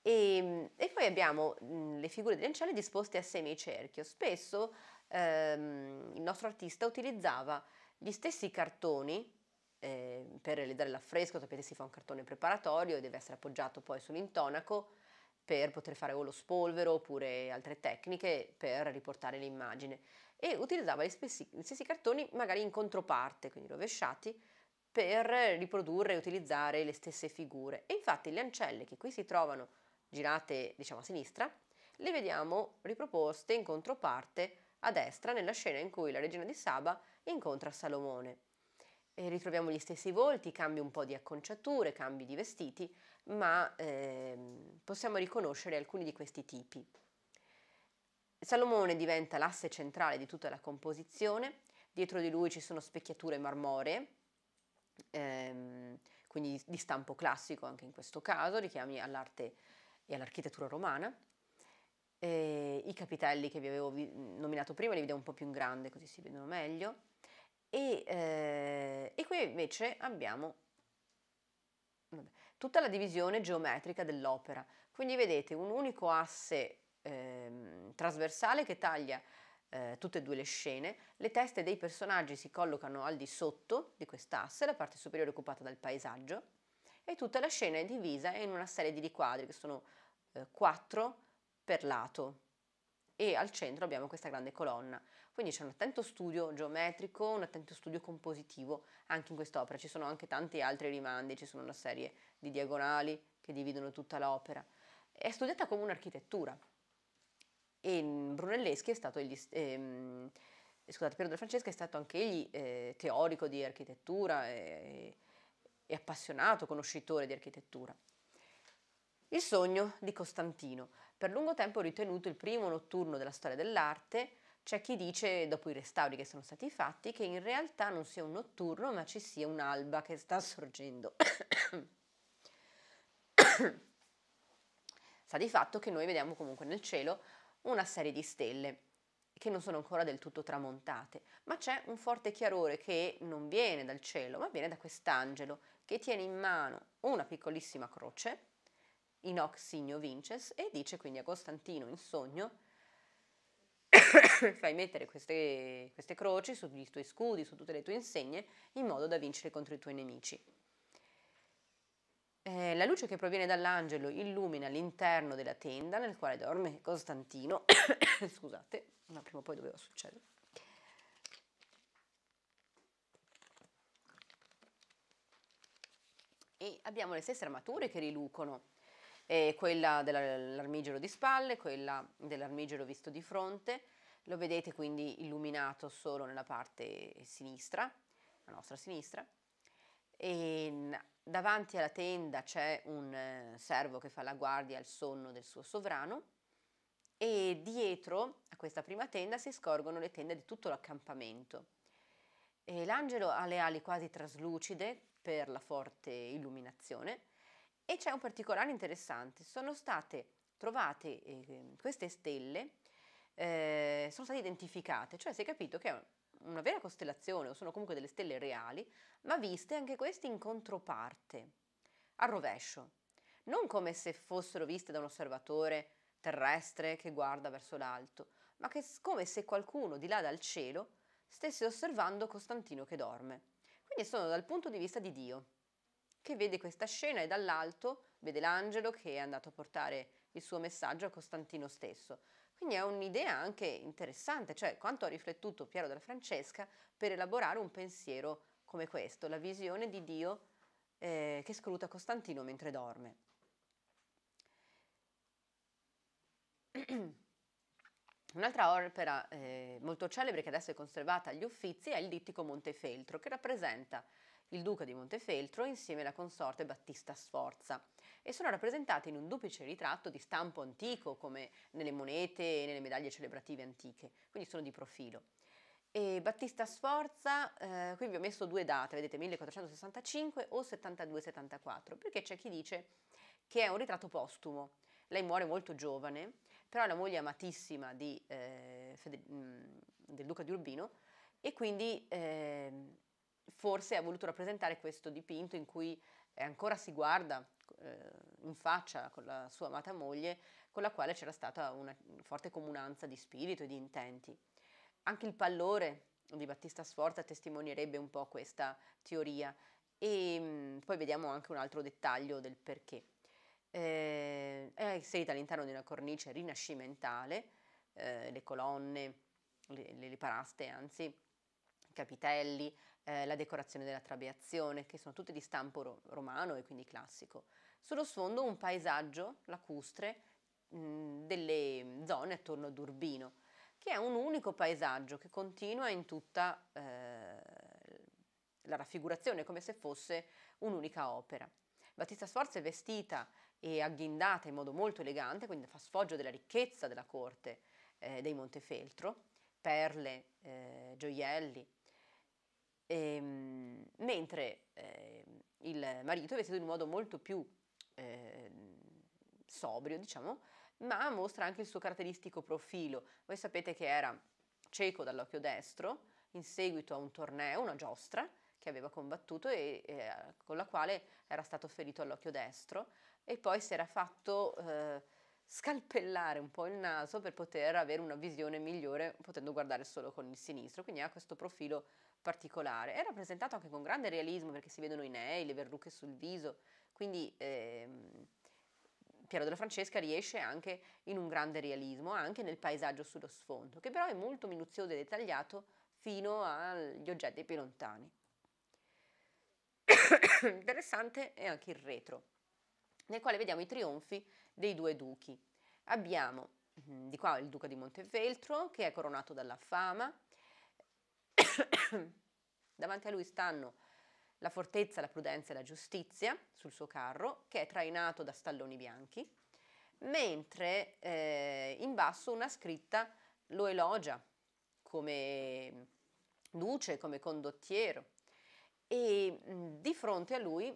e, ehm, e poi abbiamo mh, le figure delle ancelle disposte a semicerchio. Spesso ehm, il nostro artista utilizzava gli stessi cartoni eh, per realizzare l'affresco, sapete si fa un cartone preparatorio e deve essere appoggiato poi sull'intonaco per poter fare o lo spolvero oppure altre tecniche per riportare l'immagine e utilizzava gli stessi, gli stessi cartoni magari in controparte, quindi rovesciati, per riprodurre e utilizzare le stesse figure. E infatti le ancelle che qui si trovano girate diciamo a sinistra, le vediamo riproposte in controparte a destra nella scena in cui la regina di Saba incontra Salomone. E ritroviamo gli stessi volti, cambi un po' di acconciature, cambi di vestiti, ma ehm, possiamo riconoscere alcuni di questi tipi. Salomone diventa l'asse centrale di tutta la composizione, dietro di lui ci sono specchiature marmoree, ehm, quindi di stampo classico anche in questo caso, richiami all'arte e all'architettura romana. E I capitelli che vi avevo vi- nominato prima li vediamo un po' più in grande così si vedono meglio. E, eh, e qui invece abbiamo vabbè, tutta la divisione geometrica dell'opera. Quindi vedete un unico asse eh, trasversale che taglia eh, tutte e due le scene. Le teste dei personaggi si collocano al di sotto di quest'asse, la parte superiore occupata dal paesaggio e tutta la scena è divisa in una serie di riquadri che sono eh, quattro per lato e al centro abbiamo questa grande colonna. Quindi c'è un attento studio geometrico, un attento studio compositivo anche in quest'opera. Ci sono anche tanti altri rimandi, ci sono una serie di diagonali che dividono tutta l'opera. È studiata come un'architettura. E Brunelleschi è stato il, ehm, scusate, Piero del Francesca è stato anche egli eh, teorico di architettura e, e appassionato conoscitore di architettura. Il sogno di Costantino, per lungo tempo ritenuto il primo notturno della storia dell'arte, c'è chi dice, dopo i restauri che sono stati fatti, che in realtà non sia un notturno, ma ci sia un'alba che sta sorgendo. Sa di fatto che noi vediamo comunque nel cielo una serie di stelle che non sono ancora del tutto tramontate, ma c'è un forte chiarore che non viene dal cielo, ma viene da quest'angelo che tiene in mano una piccolissima croce, in hoc signo vinces, e dice quindi a Costantino in sogno, fai mettere queste, queste croci sui tuoi scudi, su tutte le tue insegne, in modo da vincere contro i tuoi nemici. Eh, la luce che proviene dall'angelo illumina l'interno della tenda nel quale dorme Costantino. Scusate, ma prima o poi doveva succedere. E abbiamo le stesse armature che rilucono, eh, quella dell'armigero di spalle, quella dell'armigero visto di fronte, lo vedete quindi illuminato solo nella parte sinistra, la nostra sinistra, e davanti alla tenda c'è un eh, servo che fa la guardia al sonno del suo sovrano. E dietro a questa prima tenda si scorgono le tende di tutto l'accampamento. L'angelo ha le ali quasi traslucide per la forte illuminazione e c'è un particolare interessante, sono state trovate eh, queste stelle, eh, sono state identificate, cioè si è capito che è una vera costellazione o sono comunque delle stelle reali, ma viste anche queste in controparte, a rovescio, non come se fossero viste da un osservatore terrestre che guarda verso l'alto, ma che, come se qualcuno di là dal cielo stesse osservando Costantino che dorme. Quindi sono dal punto di vista di Dio, che vede questa scena e dall'alto vede l'angelo che è andato a portare il suo messaggio a Costantino stesso. Quindi è un'idea anche interessante, cioè quanto ha riflettuto Piero della Francesca per elaborare un pensiero come questo, la visione di Dio eh, che scruta Costantino mentre dorme. Un'altra opera eh, molto celebre che adesso è conservata agli Uffizi è il Dittico Montefeltro, che rappresenta il duca di Montefeltro insieme alla consorte Battista Sforza e sono rappresentati in un duplice ritratto di stampo antico come nelle monete e nelle medaglie celebrative antiche, quindi sono di profilo. E Battista Sforza, eh, qui vi ho messo due date, vedete 1465 o 72-74, perché c'è chi dice che è un ritratto postumo. Lei muore molto giovane, però è la moglie amatissima di, eh, mm, del duca di Urbino e quindi eh, forse ha voluto rappresentare questo dipinto in cui ancora si guarda eh, in faccia con la sua amata moglie, con la quale c'era stata una forte comunanza di spirito e di intenti. Anche il pallore di Battista Sforza testimonierebbe un po' questa teoria e mh, mm, poi vediamo anche un altro dettaglio del perché. Eh, è inserita all'interno di una cornice rinascimentale, eh, le colonne, le, le paraste anzi, capitelli, eh, la decorazione della trabeazione, che sono tutte di stampo ro- romano e quindi classico. Sullo sfondo un paesaggio lacustre mh, delle zone attorno ad Urbino, che è un unico paesaggio che continua in tutta eh, la raffigurazione, come se fosse un'unica opera. Battista Sforza è vestita e agghindata in modo molto elegante, quindi fa sfoggio della ricchezza della corte eh, dei Montefeltro, perle, eh, gioielli, Ehm, mentre eh, il marito è vestito in un modo molto più eh, sobrio, diciamo, ma mostra anche il suo caratteristico profilo. Voi sapete che era cieco dall'occhio destro in seguito a un torneo, una giostra che aveva combattuto e eh, con la quale era stato ferito all'occhio destro e poi si era fatto eh, scalpellare un po' il naso per poter avere una visione migliore potendo guardare solo con il sinistro, quindi ha questo profilo particolare. È rappresentato anche con grande realismo perché si vedono i nei, le verruche sul viso, quindi ehm, Piero della Francesca riesce anche in un grande realismo, anche nel paesaggio sullo sfondo, che però è molto minuzioso e dettagliato fino agli oggetti più lontani. Interessante è anche il retro, nel quale vediamo i trionfi dei due duchi. Abbiamo mm, di qua il duca di Montefeltro, che è coronato dalla fama, Davanti a lui stanno la fortezza, la prudenza e la giustizia sul suo carro, che è trainato da stalloni bianchi, mentre eh, in basso una scritta lo elogia come duce, come condottiero. E mh, di fronte a lui,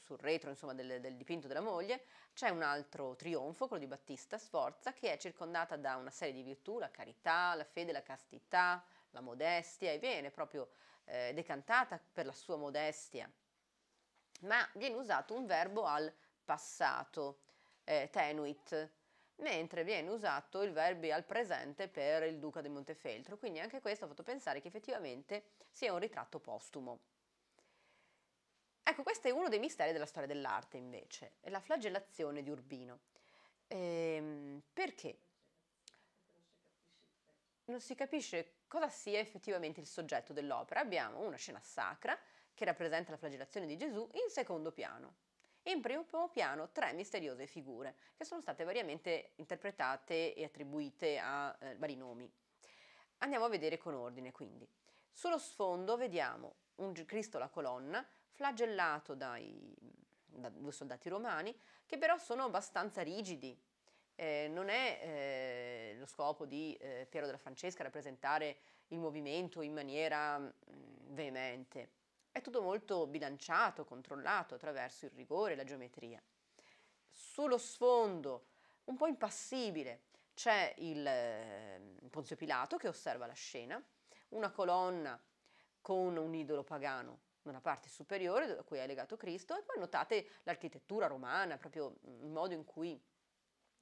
sul retro insomma, del, del, dipinto della moglie, c'è un altro trionfo, quello di Battista Sforza, che è circondata da una serie di virtù, la carità, la fede, la castità, la modestia e viene proprio eh, decantata per la sua modestia, ma viene usato un verbo al passato, eh, tenuit, mentre viene usato il verbo al presente per il duca di Montefeltro, quindi anche questo ha fatto pensare che effettivamente sia un ritratto postumo. Ecco, questo è uno dei misteri della storia dell'arte, invece, la flagellazione di Urbino. Ehm, perché? Non si capisce cosa sia effettivamente il soggetto dell'opera. Abbiamo una scena sacra che rappresenta la flagellazione di Gesù in secondo piano. In primo piano tre misteriose figure che sono state variamente interpretate e attribuite a eh, vari nomi. Andiamo a vedere con ordine quindi. Sullo sfondo vediamo un Cristo alla colonna flagellato dai, da due soldati romani, che però sono abbastanza rigidi. Eh, non è eh, lo scopo di eh, Piero della Francesca rappresentare il movimento in maniera mh, mm, veemente. È tutto molto bilanciato, controllato attraverso il rigore e la geometria. Sullo sfondo, un po' impassibile, c'è il eh, Ponzio Pilato che osserva la scena, una colonna con un idolo pagano nella parte superiore a cui è legato Cristo e poi notate l'architettura romana, proprio il modo in cui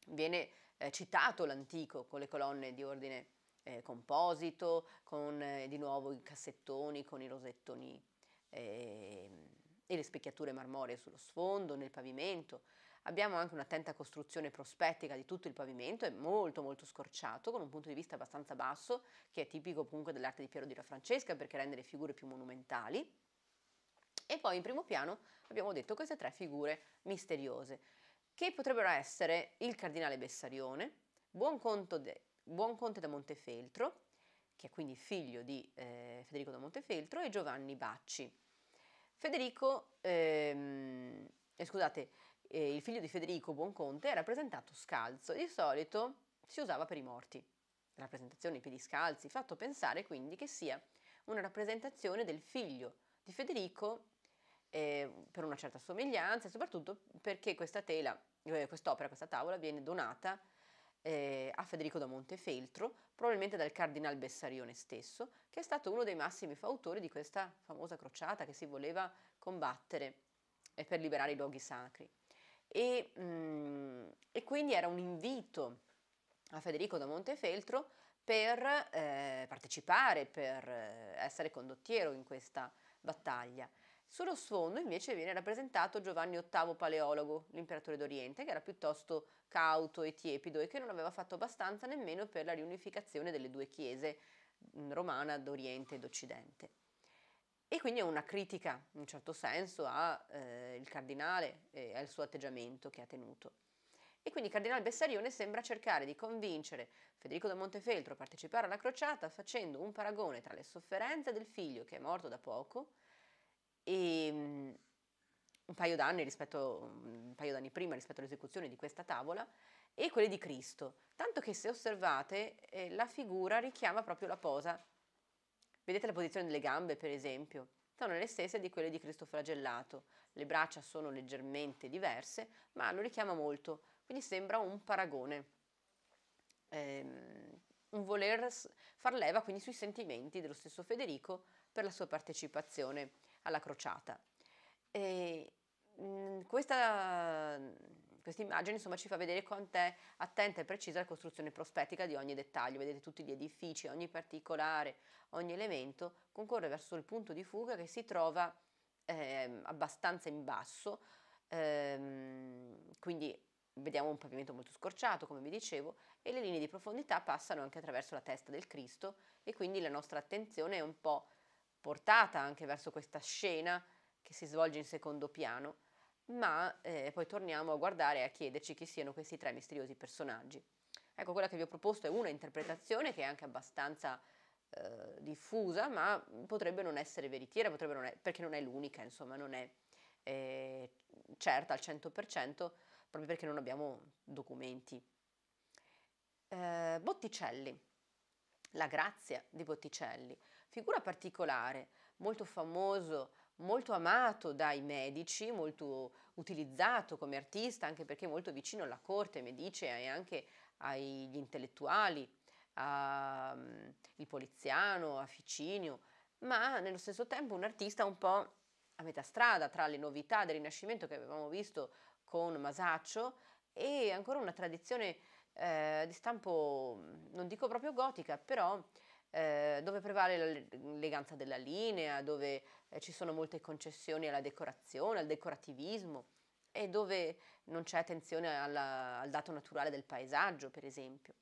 viene eh, citato l'antico con le colonne di ordine eh, composito, con eh, di nuovo i cassettoni, con i rosettoni ehm, e le specchiature marmoree sullo sfondo, nel pavimento. Abbiamo anche un'attenta costruzione prospettica di tutto il pavimento, è molto molto scorciato, con un punto di vista abbastanza basso, che è tipico comunque dell'arte di Piero di La Francesca perché rende le figure più monumentali. E poi in primo piano abbiamo detto queste tre figure misteriose, che potrebbero essere il cardinale Bessarione, Buon, de, Buon da Montefeltro, che è quindi figlio di eh, Federico da Montefeltro, e Giovanni Bacci. Federico, ehm, eh, scusate, eh, il figlio di Federico Buonconte è rappresentato scalzo di solito si usava per i morti. Rappresentazione i piedi scalzi, fatto pensare quindi che sia una rappresentazione del figlio di Federico eh, per una certa somiglianza e soprattutto perché questa tela, eh, quest'opera, questa tavola viene donata eh, a Federico da Montefeltro, probabilmente dal cardinal Bessarione stesso, che è stato uno dei massimi fautori di questa famosa crociata che si voleva combattere eh, per liberare i luoghi sacri. E, mm, e quindi era un invito a Federico da Montefeltro per eh, partecipare, per eh, essere condottiero in questa battaglia. Sullo sfondo invece viene rappresentato Giovanni VIII Paleologo, l'imperatore d'Oriente, che era piuttosto cauto e tiepido e che non aveva fatto abbastanza nemmeno per la riunificazione delle due chiese mm, romana d'Oriente ed Occidente. E quindi è una critica, in un certo senso, al eh, cardinale e al suo atteggiamento che ha tenuto. E quindi il cardinale Bessarione sembra cercare di convincere Federico da Montefeltro a partecipare alla crociata facendo un paragone tra le sofferenze del figlio che è morto da poco e um, un paio d'anni rispetto, un paio d'anni prima rispetto all'esecuzione di questa tavola e quelle di Cristo, tanto che se osservate eh, la figura richiama proprio la posa. Vedete la posizione delle gambe, per esempio, sono le stesse di quelle di Cristo flagellato. Le braccia sono leggermente diverse, ma lo richiama molto, quindi sembra un paragone. Ehm, un voler far leva quindi sui sentimenti dello stesso Federico per la sua partecipazione alla crociata. E, mh, mm, questa, questa immagine insomma, ci fa vedere quanto è attenta e precisa la costruzione prospettica di ogni dettaglio. Vedete tutti gli edifici, ogni particolare, ogni elemento concorre verso il punto di fuga che si trova eh, abbastanza in basso, ehm, quindi vediamo un pavimento molto scorciato, come vi dicevo, e le linee di profondità passano anche attraverso la testa del Cristo e quindi la nostra attenzione è un po' portata anche verso questa scena che si svolge in secondo piano, ma eh, poi torniamo a guardare e a chiederci chi siano questi tre misteriosi personaggi. Ecco, quella che vi ho proposto è una interpretazione che è anche abbastanza eh, diffusa, ma potrebbe non essere veritiera, potrebbe non è, perché non è l'unica, insomma, non è eh, certa al 100%, proprio perché non abbiamo documenti. Eh, Botticelli, la grazia di Botticelli figura particolare, molto famoso, molto amato dai medici, molto utilizzato come artista, anche perché molto vicino alla corte medice e anche agli intellettuali, al mm, poliziano, a Ficinio, ma nello stesso tempo un artista un po' a metà strada tra le novità del Rinascimento che avevamo visto con Masaccio e ancora una tradizione eh, di stampo, non dico proprio gotica, però eh, dove prevale l'eleganza della linea, dove eh, ci sono molte concessioni alla decorazione, al decorativismo e dove non c'è attenzione alla, al dato naturale del paesaggio, per esempio.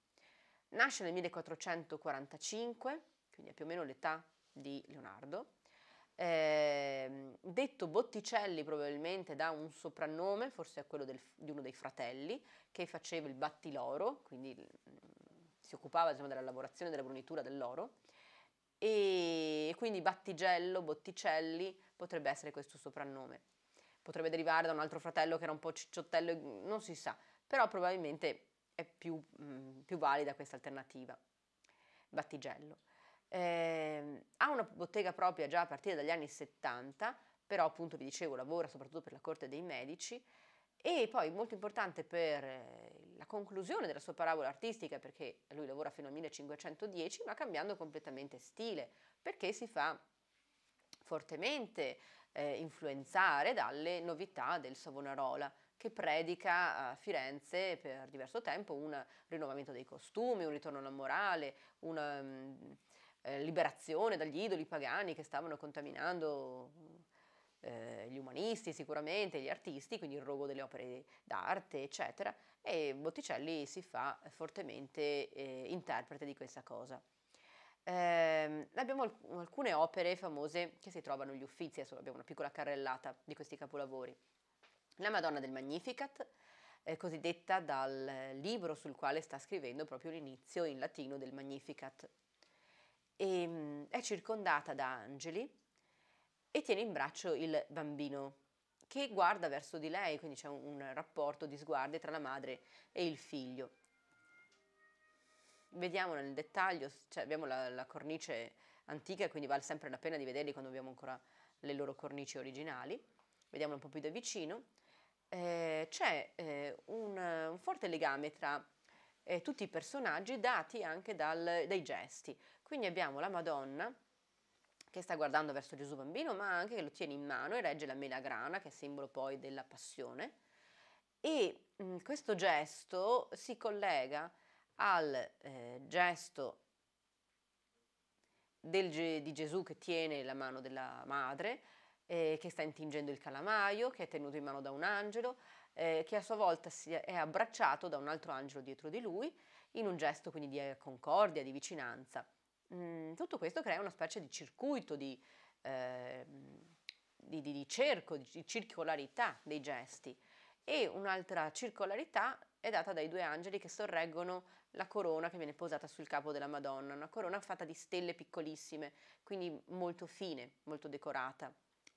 Nasce nel 1445, quindi è più o meno l'età di Leonardo, eh, detto Botticelli probabilmente da un soprannome, forse è quello del, di uno dei fratelli, che faceva il battiloro, quindi si occupava diciamo, della lavorazione della brunitura dell'oro, e quindi Battigello, Botticelli potrebbe essere questo soprannome. Potrebbe derivare da un altro fratello che era un po' cicciottello, non si sa, però probabilmente è più, mh, mm, più valida questa alternativa. Battigello. Eh, ha una bottega propria già a partire dagli anni 70, però appunto vi dicevo lavora soprattutto per la corte dei medici e poi molto importante per eh, la conclusione della sua parabola artistica perché lui lavora fino al 1510 ma cambiando completamente stile perché si fa fortemente eh, influenzare dalle novità del Savonarola che predica a Firenze per diverso tempo un rinnovamento dei costumi, un ritorno alla morale, una, um, eh, liberazione dagli idoli pagani che stavano contaminando eh, gli umanisti sicuramente, gli artisti, quindi il rogo delle opere d'arte, eccetera, e Botticelli si fa fortemente eh, interprete di questa cosa. Eh, abbiamo alc- alcune opere famose che si trovano negli Uffizi, adesso abbiamo una piccola carrellata di questi capolavori. La Madonna del Magnificat, eh, cosiddetta dal libro sul quale sta scrivendo proprio l'inizio in latino del Magnificat, e, ehm, è circondata da angeli e tiene in braccio il bambino che guarda verso di lei, quindi c'è un, rapporto di sguardi tra la madre e il figlio. Vediamo nel dettaglio, cioè abbiamo la, la cornice antica, quindi vale sempre la pena di vederli quando abbiamo ancora le loro cornici originali. Vediamo un po' più da vicino. Eh, c'è eh, un, un, forte legame tra eh, tutti i personaggi dati anche dal, dai gesti. Quindi abbiamo la Madonna che sta guardando verso Gesù bambino, ma anche che lo tiene in mano e regge la melagrana, che è simbolo poi della passione. E mh, mm, questo gesto si collega al eh, gesto del, di Gesù che tiene la mano della madre, eh, che sta intingendo il calamaio, che è tenuto in mano da un angelo, eh, che a sua volta è abbracciato da un altro angelo dietro di lui, in un gesto quindi di eh, concordia, di vicinanza. Mm, tutto questo crea una specie di circuito, di, eh, di, di, di cerco, di circolarità dei gesti. E un'altra circolarità è data dai due angeli che sorreggono la corona che viene posata sul capo della Madonna, una corona fatta di stelle piccolissime, quindi molto fine, molto decorata.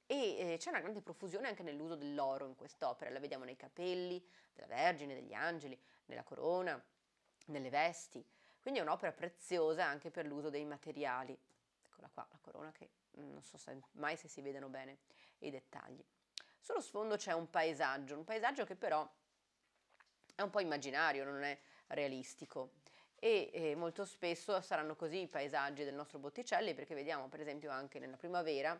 E eh, c'è una grande profusione anche nell'uso dell'oro in quest'opera, la vediamo nei capelli della Vergine, degli angeli, nella corona, nelle vesti. Quindi è un'opera preziosa anche per l'uso dei materiali. Eccola qua, la corona che mm, non so se, mai se si vedono bene i dettagli. Sullo sfondo c'è un paesaggio, un paesaggio che però è un po' immaginario, non è realistico. E, e molto spesso saranno così i paesaggi del nostro Botticelli, perché vediamo per esempio anche nella primavera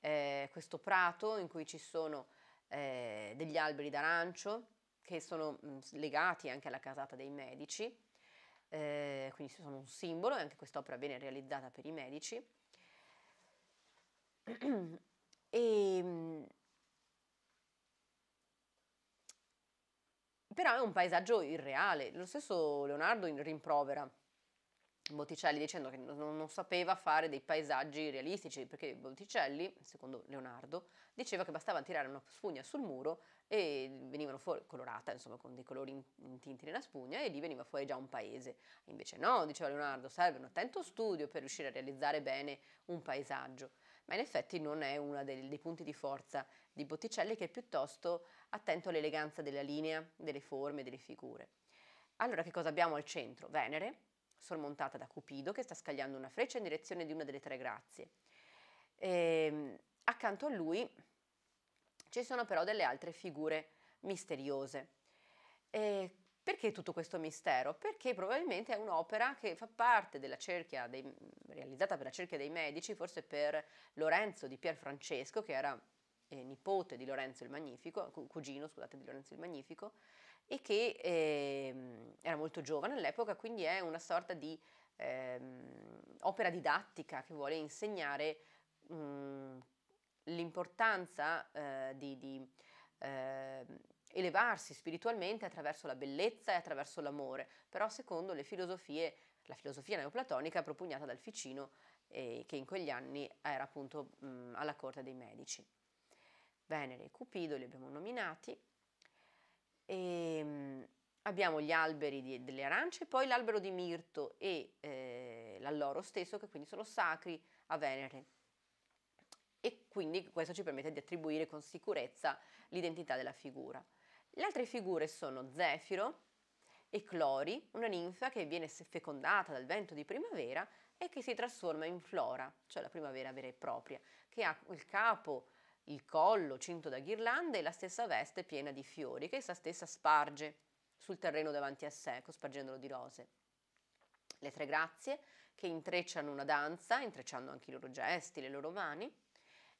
eh, questo prato in cui ci sono eh, degli alberi d'arancio che sono mh, legati anche alla casata dei medici, eh, quindi sono un simbolo e anche quest'opera viene realizzata per i medici. e, però è un paesaggio irreale, lo stesso Leonardo rimprovera Botticelli dicendo che non, non, sapeva fare dei paesaggi realistici, perché Botticelli, secondo Leonardo, diceva che bastava tirare una spugna sul muro e venivano fuori, colorata insomma con dei colori intinti nella spugna e lì veniva fuori già un paese. Invece no, diceva Leonardo, serve un attento studio per riuscire a realizzare bene un paesaggio. Ma in effetti non è uno dei, dei punti di forza di Botticelli che è piuttosto attento all'eleganza della linea, delle forme, delle figure. Allora che cosa abbiamo al centro? Venere, sormontata da Cupido che sta scagliando una freccia in direzione di una delle tre grazie. E, ehm, accanto a lui ci sono però delle altre figure misteriose. E perché tutto questo mistero? Perché probabilmente è un'opera che fa parte della cerchia dei, realizzata per la cerchia dei medici, forse per Lorenzo di Pier Francesco, che era eh, nipote di Lorenzo il Magnifico, cugino, scusate, di Lorenzo il Magnifico, e che eh, era molto giovane all'epoca, quindi è una sorta di ehm, opera didattica che vuole insegnare mh, mm, l'importanza eh, di, di eh, elevarsi spiritualmente attraverso la bellezza e attraverso l'amore, però secondo le filosofie, la filosofia neoplatonica propugnata dal Ficino, eh, che in quegli anni era appunto mh, alla corte dei medici. Venere e Cupido li abbiamo nominati. E, mh, abbiamo gli alberi di, delle arance, poi l'albero di mirto e eh, l'alloro stesso, che quindi sono sacri a Venere. E quindi questo ci permette di attribuire con sicurezza l'identità della figura. Le altre figure sono Zefiro e Clori, una ninfa che viene fecondata dal vento di primavera e che si trasforma in Flora, cioè la primavera vera e propria, che ha il capo, il collo cinto da ghirlande e la stessa veste piena di fiori che essa stessa sparge sul terreno davanti a sé, cospargendolo di rose. Le tre grazie che intrecciano una danza, intrecciando anche i loro gesti, le loro mani,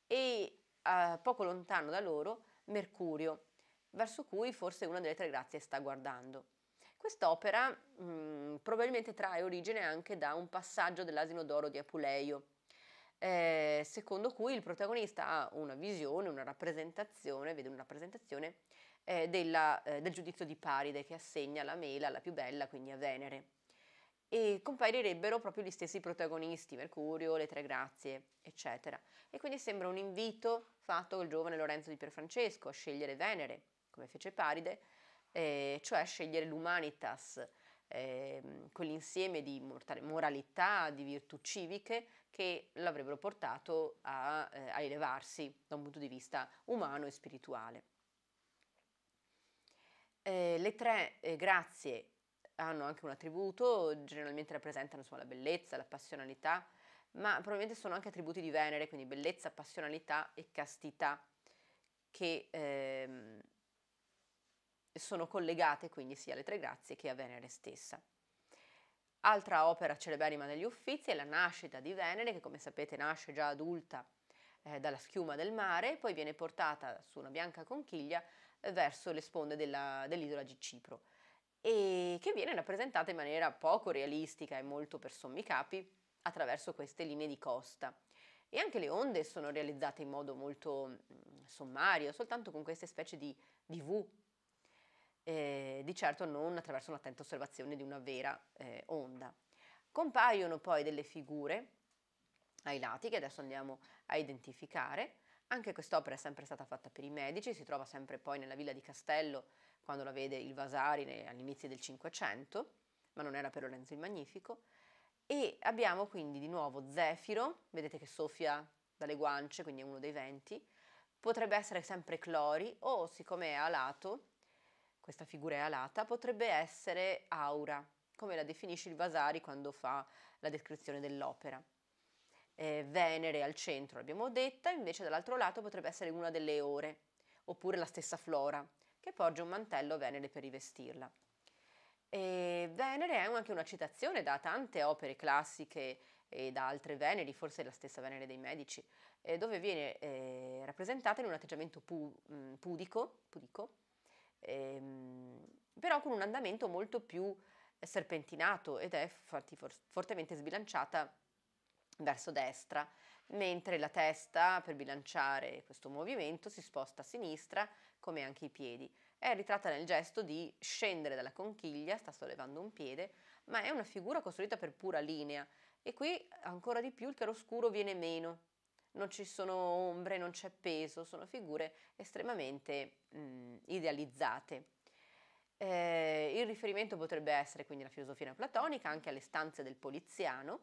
e eh, poco lontano da loro Mercurio, verso cui forse una delle tre grazie sta guardando. Quest'opera mh, mm, probabilmente trae origine anche da un passaggio dell'asino d'oro di Apuleio, eh, secondo cui il protagonista ha una visione, una rappresentazione, vede una rappresentazione eh, della, eh, del giudizio di Paride che assegna la mela alla più bella, quindi a Venere. E comparirebbero proprio gli stessi protagonisti, Mercurio, le tre grazie, eccetera. E quindi sembra un invito fatto al giovane Lorenzo di Pierfrancesco a scegliere Venere, come fece Paride, eh, cioè scegliere l'humanitas, eh, quell'insieme di moralità, di virtù civiche che l'avrebbero portato a, eh, a elevarsi da un punto di vista umano e spirituale. Eh, le tre eh, grazie hanno anche un attributo, generalmente rappresentano insomma, la bellezza, la passionalità, ma probabilmente sono anche attributi di Venere, quindi bellezza, passionalità e castità, che ehm, sono collegate quindi sia alle tre grazie che a Venere stessa. Altra opera celeberrima degli Uffizi è la nascita di Venere, che come sapete nasce già adulta eh, dalla schiuma del mare, poi viene portata su una bianca conchiglia eh, verso le sponde della, dell'isola di Cipro e che viene rappresentata in maniera poco realistica e molto per sommi capi attraverso queste linee di costa. E anche le onde sono realizzate in modo molto mm, sommario, soltanto con queste specie di, di V, eh, di certo non attraverso un'attenta osservazione di una vera eh, onda. Compaiono poi delle figure ai lati che adesso andiamo a identificare. Anche quest'opera è sempre stata fatta per i medici, si trova sempre poi nella villa di Castello quando la vede il Vasari all'inizio del Cinquecento, ma non era per Lorenzo il Magnifico. E abbiamo quindi di nuovo Zefiro, vedete che soffia dalle guance, quindi è uno dei venti, potrebbe essere sempre Clori o siccome è alato, questa figura è alata, potrebbe essere Aura, come la definisce il Vasari quando fa la descrizione dell'opera. Eh, Venere al centro, l'abbiamo detta, invece dall'altro lato potrebbe essere una delle ore, oppure la stessa Flora, che porge un mantello Venere per rivestirla. E Venere è anche una citazione da tante opere classiche e da altre Veneri, forse la stessa Venere dei Medici, eh, dove viene eh, rappresentata in un atteggiamento pu- mm, pudico, pudico ehm, però con un andamento molto più serpentinato ed è fortemente sbilanciata verso destra, mentre la testa per bilanciare questo movimento si sposta a sinistra come anche i piedi. È ritratta nel gesto di scendere dalla conchiglia, sta sollevando un piede, ma è una figura costruita per pura linea e qui ancora di più il chiaroscuro viene meno. Non ci sono ombre, non c'è peso, sono figure estremamente mh, idealizzate. Eh, il riferimento potrebbe essere quindi la filosofia neoplatonica anche alle stanze del poliziano.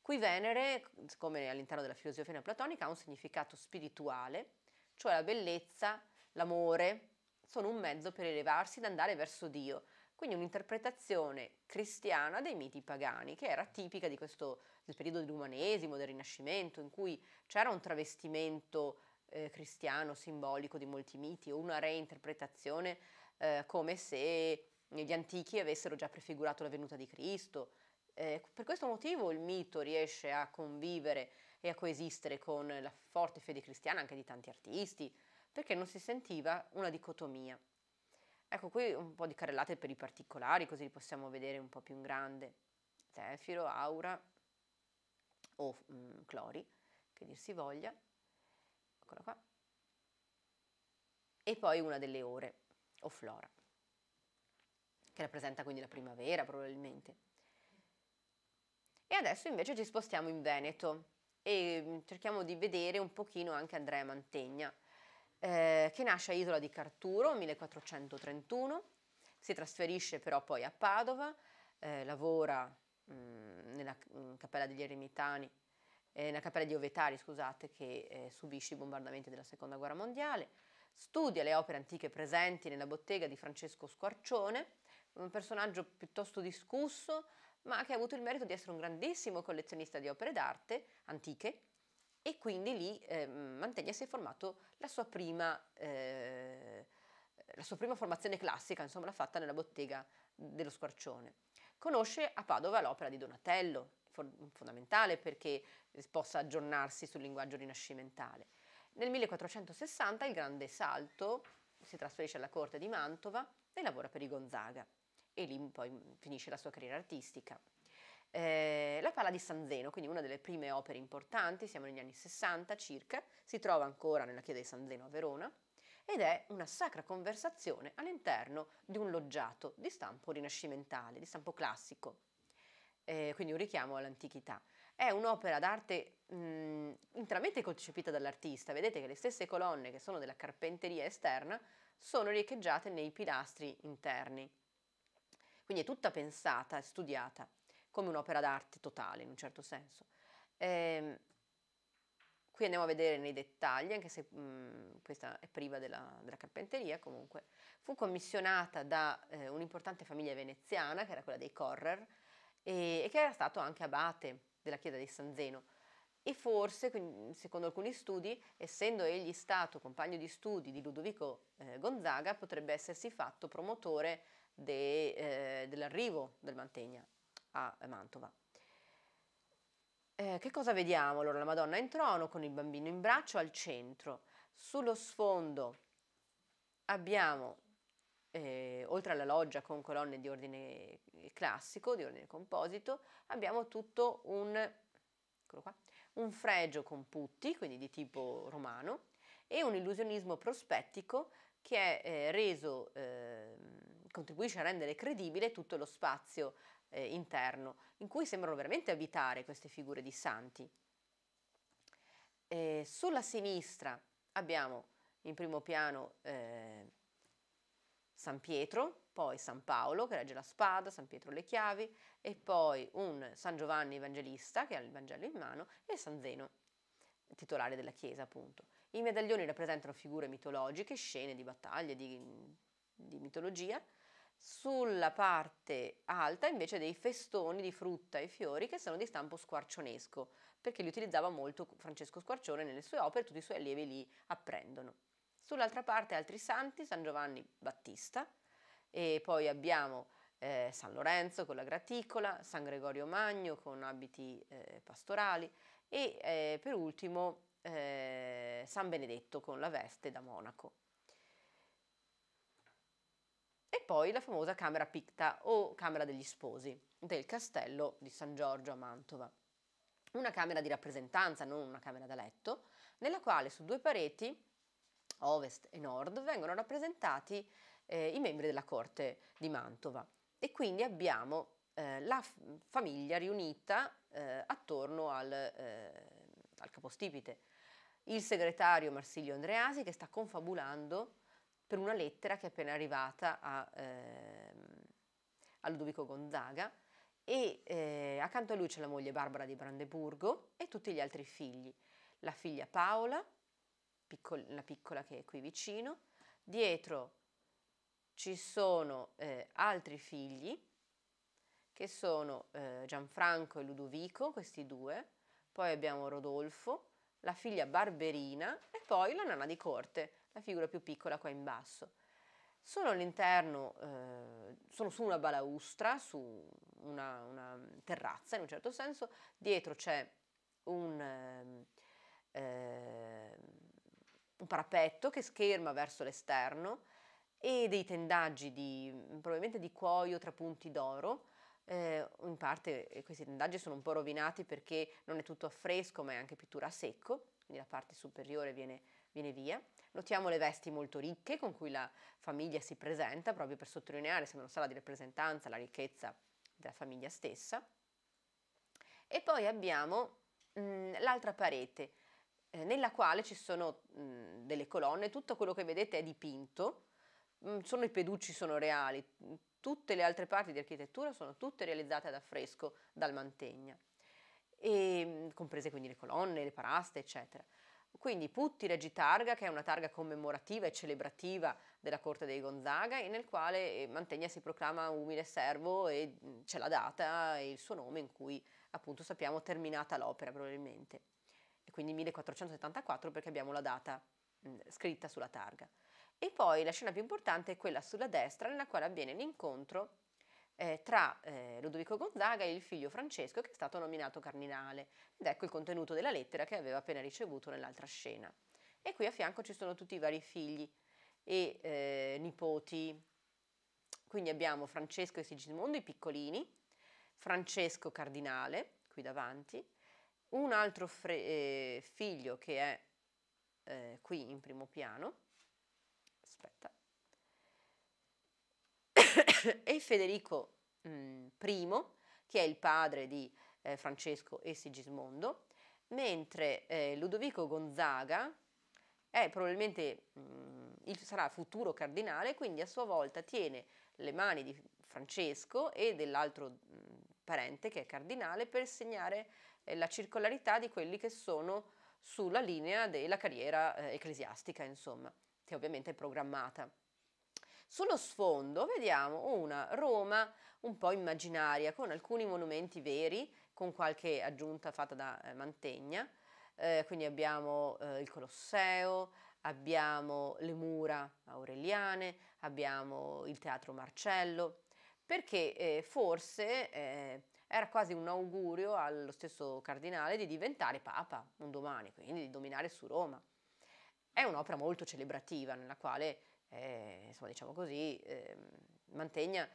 Qui Venere, come all'interno della filosofia neoplatonica, ha un significato spirituale, cioè la bellezza, l'amore sono un mezzo per elevarsi ed andare verso Dio. Quindi un'interpretazione cristiana dei miti pagani, che era tipica questo, del periodo dell'umanesimo, del Rinascimento, in cui c'era un travestimento eh, cristiano simbolico di molti miti o una reinterpretazione eh, come se gli antichi avessero già prefigurato la venuta di Cristo. Eh, per questo motivo il mito riesce a convivere e a coesistere con la forte fede cristiana anche di tanti artisti, perché non si sentiva una dicotomia. Ecco qui un po' di carrellate per i particolari, così li possiamo vedere un po' più in grande. Zefiro, Aura o mh, mm, Clori, che dir si voglia, eccola qua, e poi una delle ore, o Flora, che rappresenta quindi la primavera probabilmente. E adesso invece ci spostiamo in Veneto e mm, cerchiamo di vedere un pochino anche Andrea Mantegna, eh, che nasce a Isola di Carturo nel 1431, si trasferisce però poi a Padova, eh, lavora mh, mm, nella Cappella degli Eremitani, eh, nella Cappella di Ovetari, scusate, che eh, subisce i bombardamenti della Seconda Guerra Mondiale, studia le opere antiche presenti nella bottega di Francesco Squarcione, un personaggio piuttosto discusso, ma che ha avuto il merito di essere un grandissimo collezionista di opere d'arte antiche e quindi lì eh, Mantegna si è formato la sua prima, eh, la sua prima formazione classica, insomma l'ha fatta nella bottega dello Squarcione. Conosce a Padova l'opera di Donatello, fondamentale perché possa aggiornarsi sul linguaggio rinascimentale. Nel 1460 il grande salto si trasferisce alla corte di Mantova e lavora per i Gonzaga e lì poi finisce la sua carriera artistica. Eh, la Pala di San Zeno, quindi una delle prime opere importanti, siamo negli anni 60 circa, si trova ancora nella chiesa di San Zeno a Verona ed è una sacra conversazione all'interno di un loggiato di stampo rinascimentale, di stampo classico, eh, quindi un richiamo all'antichità. È un'opera d'arte mh, interamente concepita dall'artista, vedete che le stesse colonne che sono della carpenteria esterna sono riecheggiate nei pilastri interni. Quindi è tutta pensata e studiata come un'opera d'arte totale in un certo senso. Eh, qui andiamo a vedere nei dettagli, anche se mh, questa è priva della, della, carpenteria comunque. Fu commissionata da eh, un'importante famiglia veneziana, che era quella dei Correr, e, e che era stato anche abate della chiesa di San Zeno e forse, secondo alcuni studi, essendo egli stato compagno di studi di Ludovico eh, Gonzaga, potrebbe essersi fatto promotore de, eh, dell'arrivo del Mantegna a Mantova. Eh, che cosa vediamo? Allora, la Madonna in trono con il bambino in braccio al centro. Sullo sfondo abbiamo, eh, oltre alla loggia con colonne di ordine classico, di ordine composito, abbiamo tutto un, un fregio con putti, quindi di tipo romano, e un illusionismo prospettico che è eh, reso eh, contribuisce a rendere credibile tutto lo spazio eh, interno, in cui sembrano veramente abitare queste figure di santi. Eh, sulla sinistra abbiamo in primo piano eh, San Pietro, poi San Paolo che regge la spada, San Pietro le chiavi e poi un San Giovanni Evangelista che ha il Vangelo in mano e San Zeno, titolare della Chiesa appunto. I medaglioni rappresentano figure mitologiche, scene di battaglie, di, di mitologia, sulla parte alta invece dei festoni di frutta e fiori che sono di stampo squarcionesco, perché li utilizzava molto Francesco Squarcione nelle sue opere, tutti i suoi allievi li apprendono. Sull'altra parte altri santi, San Giovanni Battista, e poi abbiamo eh, San Lorenzo con la graticola, San Gregorio Magno con abiti eh, pastorali e eh, per ultimo eh, San Benedetto con la veste da monaco e poi la famosa Camera Picta o Camera degli Sposi del castello di San Giorgio a Mantova. Una camera di rappresentanza, non una camera da letto, nella quale su due pareti, ovest e nord, vengono rappresentati eh, i membri della corte di Mantova e quindi abbiamo eh, la f- famiglia riunita eh, attorno al, eh, al capostipite. Il segretario Marsilio Andreasi che sta confabulando per una lettera che è appena arrivata a, ehm, a Ludovico Gonzaga e eh, accanto a lui c'è la moglie Barbara di Brandeburgo e tutti gli altri figli. La figlia Paola, piccol- la piccola che è qui vicino, dietro ci sono eh, altri figli che sono eh, Gianfranco e Ludovico, questi due, poi abbiamo Rodolfo, la figlia Barberina e poi la nana di corte, la figura più piccola qua in basso. Sono all'interno, eh, sono su una balaustra, su una, una, terrazza in un certo senso, dietro c'è un, ehm, eh, un parapetto che scherma verso l'esterno e dei tendaggi di, probabilmente di cuoio tra punti d'oro eh, in parte eh, questi tendaggi sono un po' rovinati perché non è tutto a fresco ma è anche pittura a secco, quindi la parte superiore viene, viene via. Notiamo le vesti molto ricche con cui la famiglia si presenta proprio per sottolineare, sembra una sala di rappresentanza, la ricchezza della famiglia stessa. E poi abbiamo mh, mm, l'altra parete, eh, nella quale ci sono mh, mm, delle colonne, tutto quello che vedete è dipinto, mh, mm, sono i peducci, sono reali, tutte le altre parti di architettura sono tutte realizzate ad affresco dal Mantegna, e, comprese quindi le colonne, le paraste, eccetera. Quindi Putti Reggi Targa, che è una targa commemorativa e celebrativa della corte dei Gonzaga, nel quale eh, Mantegna si proclama umile servo e c'è la data e il suo nome in cui appunto sappiamo terminata l'opera probabilmente. E quindi 1474 perché abbiamo la data mh, scritta sulla targa. E poi la scena più importante è quella sulla destra nella quale avviene l'incontro eh, tra eh, Ludovico Gonzaga e il figlio Francesco che è stato nominato cardinale. Ed ecco il contenuto della lettera che aveva appena ricevuto nell'altra scena. E qui a fianco ci sono tutti i vari figli e eh, nipoti. Quindi abbiamo Francesco e Sigismondo, i piccolini, Francesco cardinale, qui davanti, un altro eh, figlio che è eh, qui in primo piano, aspetta, e Federico mm, I, che è il padre di eh, Francesco e Sigismondo, mentre eh, Ludovico Gonzaga è probabilmente mh, mm, il, sarà futuro cardinale, quindi a sua volta tiene le mani di Francesco e dell'altro mm, parente che è cardinale per segnare eh, la circolarità di quelli che sono sulla linea della carriera eh, ecclesiastica, insomma, che ovviamente è programmata. Sullo sfondo vediamo una Roma un po' immaginaria, con alcuni monumenti veri, con qualche aggiunta fatta da eh, Mantegna. Eh, quindi abbiamo eh, il Colosseo, abbiamo le mura aureliane, abbiamo il Teatro Marcello, perché eh, forse eh, era quasi un augurio allo stesso cardinale di diventare papa un domani, quindi di dominare su Roma. È un'opera molto celebrativa nella quale eh, insomma diciamo così, eh, Mantegna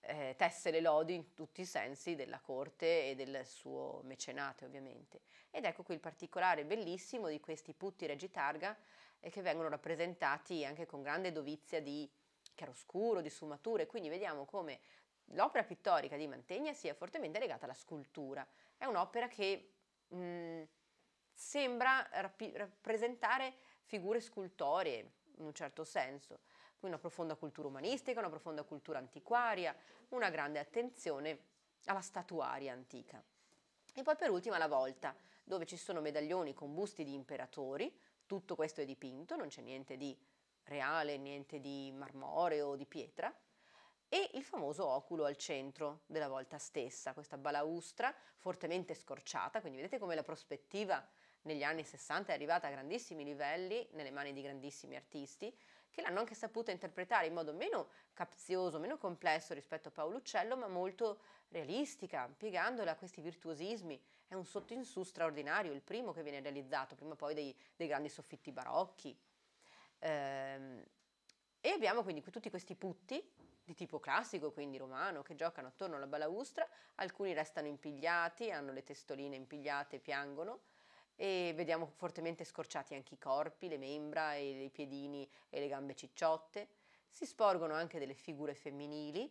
eh, tesse le lodi in tutti i sensi della corte e del suo mecenate ovviamente. Ed ecco qui il particolare bellissimo di questi putti regitarga eh, che vengono rappresentati anche con grande dovizia di chiaroscuro, di sfumature, quindi vediamo come l'opera pittorica di Mantegna sia fortemente legata alla scultura. È un'opera che mh, sembra rappresentare figure scultoree, in un certo senso. Una profonda cultura umanistica, una profonda cultura antiquaria, una grande attenzione alla statuaria antica. E poi per ultima la volta, dove ci sono medaglioni con busti di imperatori, tutto questo è dipinto, non c'è niente di reale, niente di marmoreo o di pietra, e il famoso oculo al centro della volta stessa, questa balaustra fortemente scorciata, quindi vedete come la prospettiva negli anni 60 è arrivata a grandissimi livelli nelle mani di grandissimi artisti che l'hanno anche saputa interpretare in modo meno capzioso, meno complesso rispetto a Paolo Uccello, ma molto realistica, piegandola a questi virtuosismi. È un sotto in su straordinario, il primo che viene realizzato, prima poi dei, dei grandi soffitti barocchi. Ehm, e abbiamo quindi tutti questi putti di tipo classico, quindi romano, che giocano attorno alla balaustra, alcuni restano impigliati, hanno le testoline impigliate, piangono, e vediamo fortemente scorciati anche i corpi, le membra i piedini e le gambe cicciotte. Si sporgono anche delle figure femminili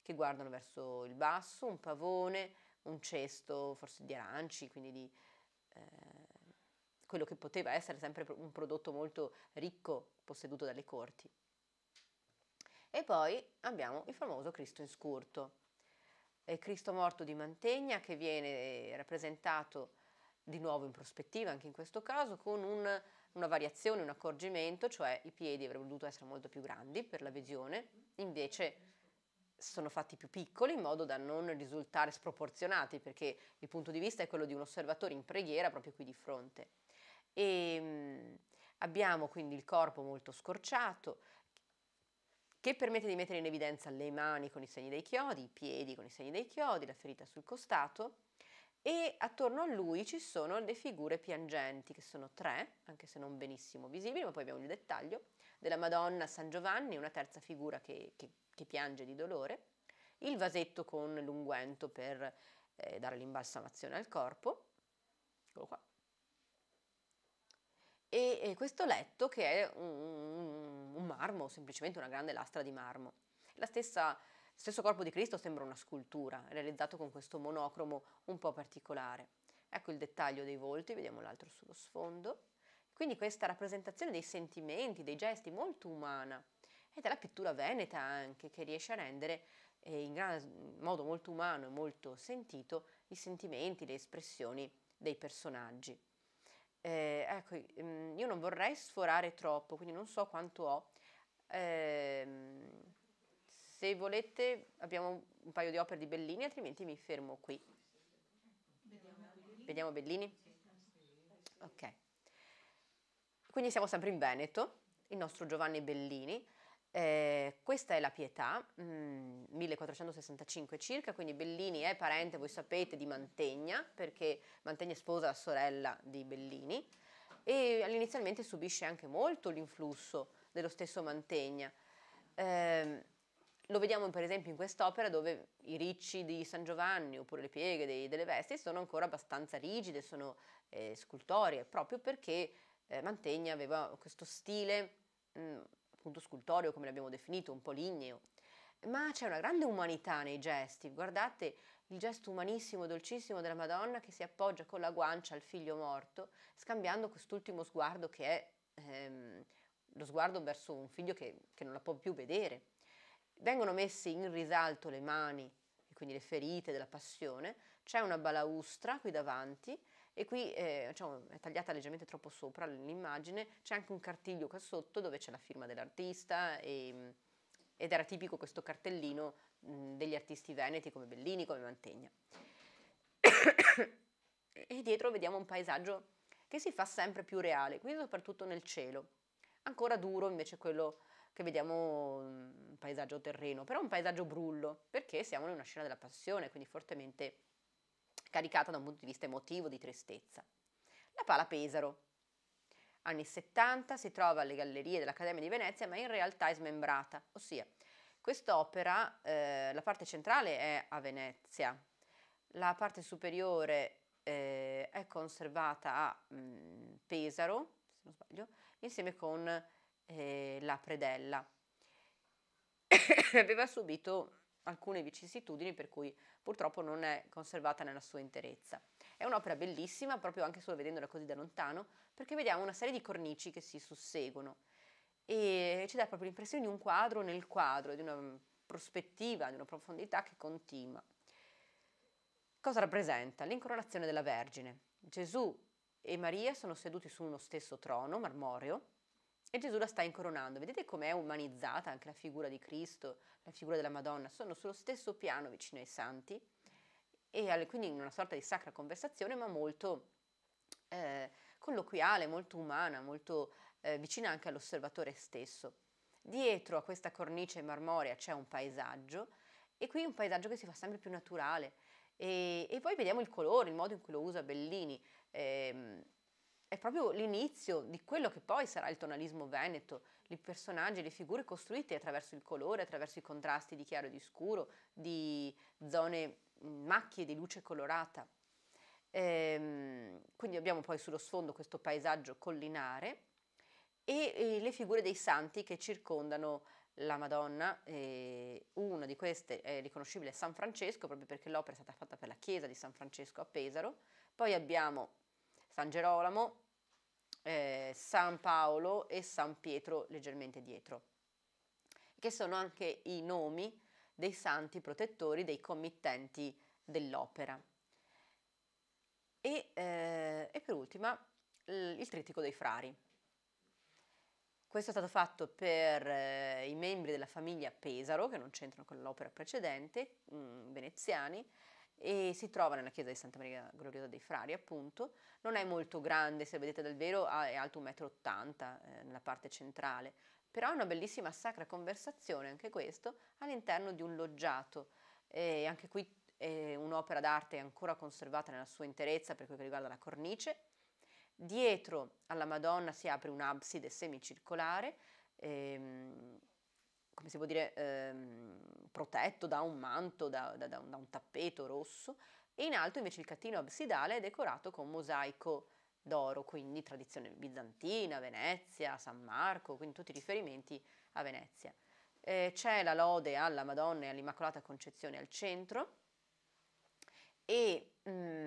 che guardano verso il basso, un pavone, un cesto forse di aranci, quindi di eh, quello che poteva essere sempre un prodotto molto ricco posseduto dalle corti. E poi abbiamo il famoso Cristo in scurto, il Cristo morto di Mantegna che viene rappresentato di nuovo in prospettiva anche in questo caso con un, una variazione, un accorgimento, cioè i piedi avrebbero dovuto essere molto più grandi per la visione, invece sono fatti più piccoli in modo da non risultare sproporzionati perché il punto di vista è quello di un osservatore in preghiera proprio qui di fronte. E, mh, abbiamo quindi il corpo molto scorciato che permette di mettere in evidenza le mani con i segni dei chiodi, i piedi con i segni dei chiodi, la ferita sul costato e attorno a lui ci sono le figure piangenti, che sono tre, anche se non benissimo visibili, ma poi abbiamo il dettaglio, della Madonna San Giovanni, una terza figura che, che, che piange di dolore, il vasetto con l'unguento per eh, dare l'imbalsamazione al corpo, eccolo qua, e, e questo letto che è un, un, marmo, semplicemente una grande lastra di marmo. La stessa, stesso corpo di Cristo sembra una scultura, realizzato con questo monocromo un po' particolare. Ecco il dettaglio dei volti, vediamo l'altro sullo sfondo. Quindi questa rappresentazione dei sentimenti, dei gesti molto umana ed è la pittura veneta anche che riesce a rendere eh, in modo molto umano e molto sentito i sentimenti, le espressioni dei personaggi. Eh, ecco, mm, io non vorrei sforare troppo, quindi non so quanto ho. Eh, se volete abbiamo un paio di opere di Bellini, altrimenti mi fermo qui. Vediamo Bellini? Ok. Quindi siamo sempre in Veneto, il nostro Giovanni Bellini. Eh, questa è la Pietà, mh, 1465 circa, quindi Bellini è parente, voi sapete, di Mantegna, perché Mantegna sposa la sorella di Bellini e inizialmente subisce anche molto l'influsso dello stesso Mantegna. Eh, lo vediamo per esempio in quest'opera dove i ricci di San Giovanni oppure le pieghe dei, delle vesti sono ancora abbastanza rigide, sono eh, scultorie, proprio perché eh, Mantegna aveva questo stile mh, appunto scultoreo come l'abbiamo definito, un po' ligneo. Ma c'è una grande umanità nei gesti, guardate il gesto umanissimo, dolcissimo della Madonna che si appoggia con la guancia al figlio morto, scambiando quest'ultimo sguardo che è ehm, lo sguardo verso un figlio che, che non la può più vedere. Vengono messe in risalto le mani, e quindi le ferite della passione, c'è una balaustra qui davanti e qui eh, diciamo, è tagliata leggermente troppo sopra l'immagine, c'è anche un cartiglio qua sotto dove c'è la firma dell'artista e, ed era tipico questo cartellino mh, degli artisti veneti come Bellini, come Mantegna. e dietro vediamo un paesaggio che si fa sempre più reale, qui soprattutto nel cielo. Ancora duro invece quello che vediamo un paesaggio terreno, però un paesaggio brullo, perché siamo in una scena della passione, quindi fortemente caricata da un punto di vista emotivo, di tristezza. La Pala Pesaro. Anni 70 si trova alle gallerie dell'Accademia di Venezia, ma in realtà è smembrata, ossia quest'opera, eh, la parte centrale è a Venezia, la parte superiore eh, è conservata a mh, mm, Pesaro, se non sbaglio, insieme con eh, la predella. Aveva subito alcune vicissitudini per cui purtroppo non è conservata nella sua interezza. È un'opera bellissima, proprio anche solo vedendola così da lontano, perché vediamo una serie di cornici che si susseguono e ci dà proprio l'impressione di un quadro nel quadro, di una prospettiva, di una profondità che continua. Cosa rappresenta? L'incoronazione della Vergine. Gesù e Maria sono seduti su uno stesso trono marmoreo e Gesù la sta incoronando. Vedete com'è umanizzata anche la figura di Cristo, la figura della Madonna? Sono sullo stesso piano vicino ai santi e quindi in una sorta di sacra conversazione, ma molto eh, colloquiale, molto umana, molto eh, vicina anche all'osservatore stesso. Dietro a questa cornice marmorea c'è un paesaggio e qui un paesaggio che si fa sempre più naturale. E, e poi vediamo il colore, il modo in cui lo usa Bellini. Eh, è proprio l'inizio di quello che poi sarà il tonalismo veneto, i personaggi, le figure costruite attraverso il colore, attraverso i contrasti di chiaro e di scuro, di zone macchie di luce colorata. Ehm, quindi abbiamo poi sullo sfondo questo paesaggio collinare e, e le figure dei santi che circondano la Madonna, una di queste è riconoscibile San Francesco, proprio perché l'opera è stata fatta per la chiesa di San Francesco a Pesaro, poi abbiamo San Gerolamo, eh, San Paolo e San Pietro leggermente dietro, che sono anche i nomi dei santi protettori dei committenti dell'opera. E, eh, e per ultima il trittico dei frari. Questo è stato fatto per eh, i membri della famiglia Pesaro, che non c'entrano con l'opera precedente, mh, mm, veneziani, e si trova nella chiesa di Santa Maria Gloriosa dei Frari, appunto. Non è molto grande, se vedete dal vero è alto 1,80 m eh, nella parte centrale, però è una bellissima sacra conversazione, anche questo, all'interno di un loggiato. E anche qui è un'opera d'arte ancora conservata nella sua interezza per quel che riguarda la cornice. Dietro alla Madonna si apre un'abside semicircolare, ehm, come si può dire, ehm, protetto da un manto, da, da, da, un, da, un, tappeto rosso, e in alto invece il catino absidale è decorato con mosaico d'oro, quindi tradizione bizantina, Venezia, San Marco, quindi tutti i riferimenti a Venezia. Eh, c'è la lode alla Madonna e all'Immacolata Concezione al centro e, mm,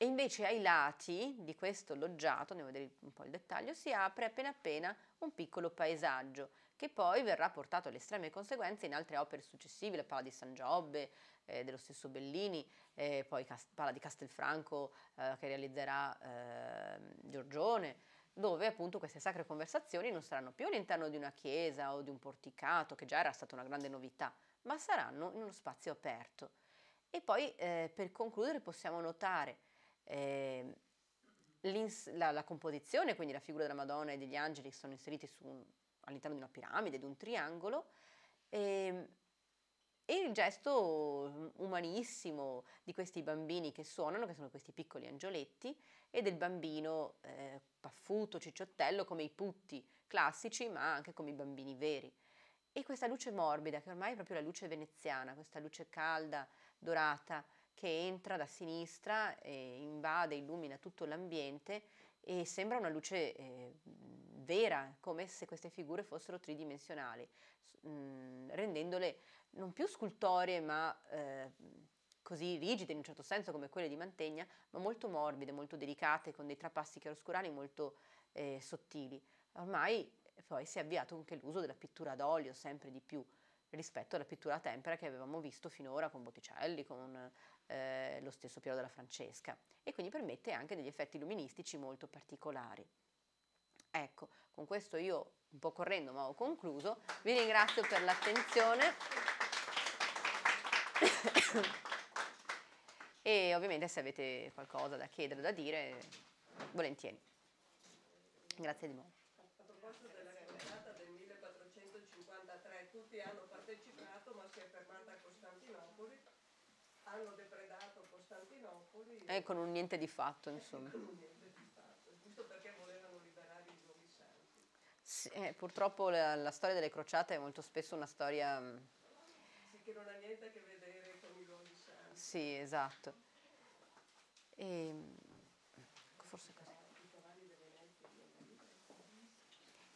e invece ai lati di questo loggiato, andiamo a vedere un po' il dettaglio, si apre appena appena un piccolo paesaggio che poi verrà portato alle estreme conseguenze in altre opere successive, la Pala di San Giobbe, eh, dello stesso Bellini, eh, poi Cast- Pala di Castelfranco eh, che realizzerà ehm, Giorgione, dove appunto queste sacre conversazioni non saranno più all'interno di una chiesa o di un porticato, che già era stata una grande novità, ma saranno in uno spazio aperto. E poi eh, per concludere possiamo notare eh, la, la, composizione, quindi la figura della Madonna e degli angeli che sono inseriti un, all'interno di una piramide, di un triangolo, eh, e il gesto umanissimo di questi bambini che suonano, che sono questi piccoli angioletti, e del bambino eh, paffuto, cicciottello, come i putti classici, ma anche come i bambini veri. E questa luce morbida, che ormai è proprio la luce veneziana, questa luce calda, dorata, che entra da sinistra e invade, illumina tutto l'ambiente e sembra una luce eh, vera, come se queste figure fossero tridimensionali, mh, mm, rendendole non più scultorie ma eh, così rigide in un certo senso come quelle di Mantegna, ma molto morbide, molto delicate, con dei trapassi chiaroscurali molto eh, sottili. Ormai poi si è avviato anche l'uso della pittura d'olio sempre di più rispetto alla pittura a tempera che avevamo visto finora con Botticelli, con eh, lo stesso Piero della Francesca e quindi permette anche degli effetti luministici molto particolari. Ecco, con questo io un po' correndo ma ho concluso, vi ringrazio per l'attenzione e ovviamente se avete qualcosa da chiedere, da dire, volentieri. Grazie di nuovo. A proposito della camerata del 1453, tutti hanno partecipato ma si è fermata a Costantinopoli, hanno depredato Costantinopoli. E con un niente di fatto, insomma. Sì, eh, purtroppo la, la, storia delle crociate è molto spesso una storia... Mm, sì, che non ha niente a che vedere con i luoghi santi. Sì, esatto. E, forse così.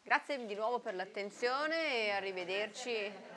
Grazie di nuovo per l'attenzione e arrivederci.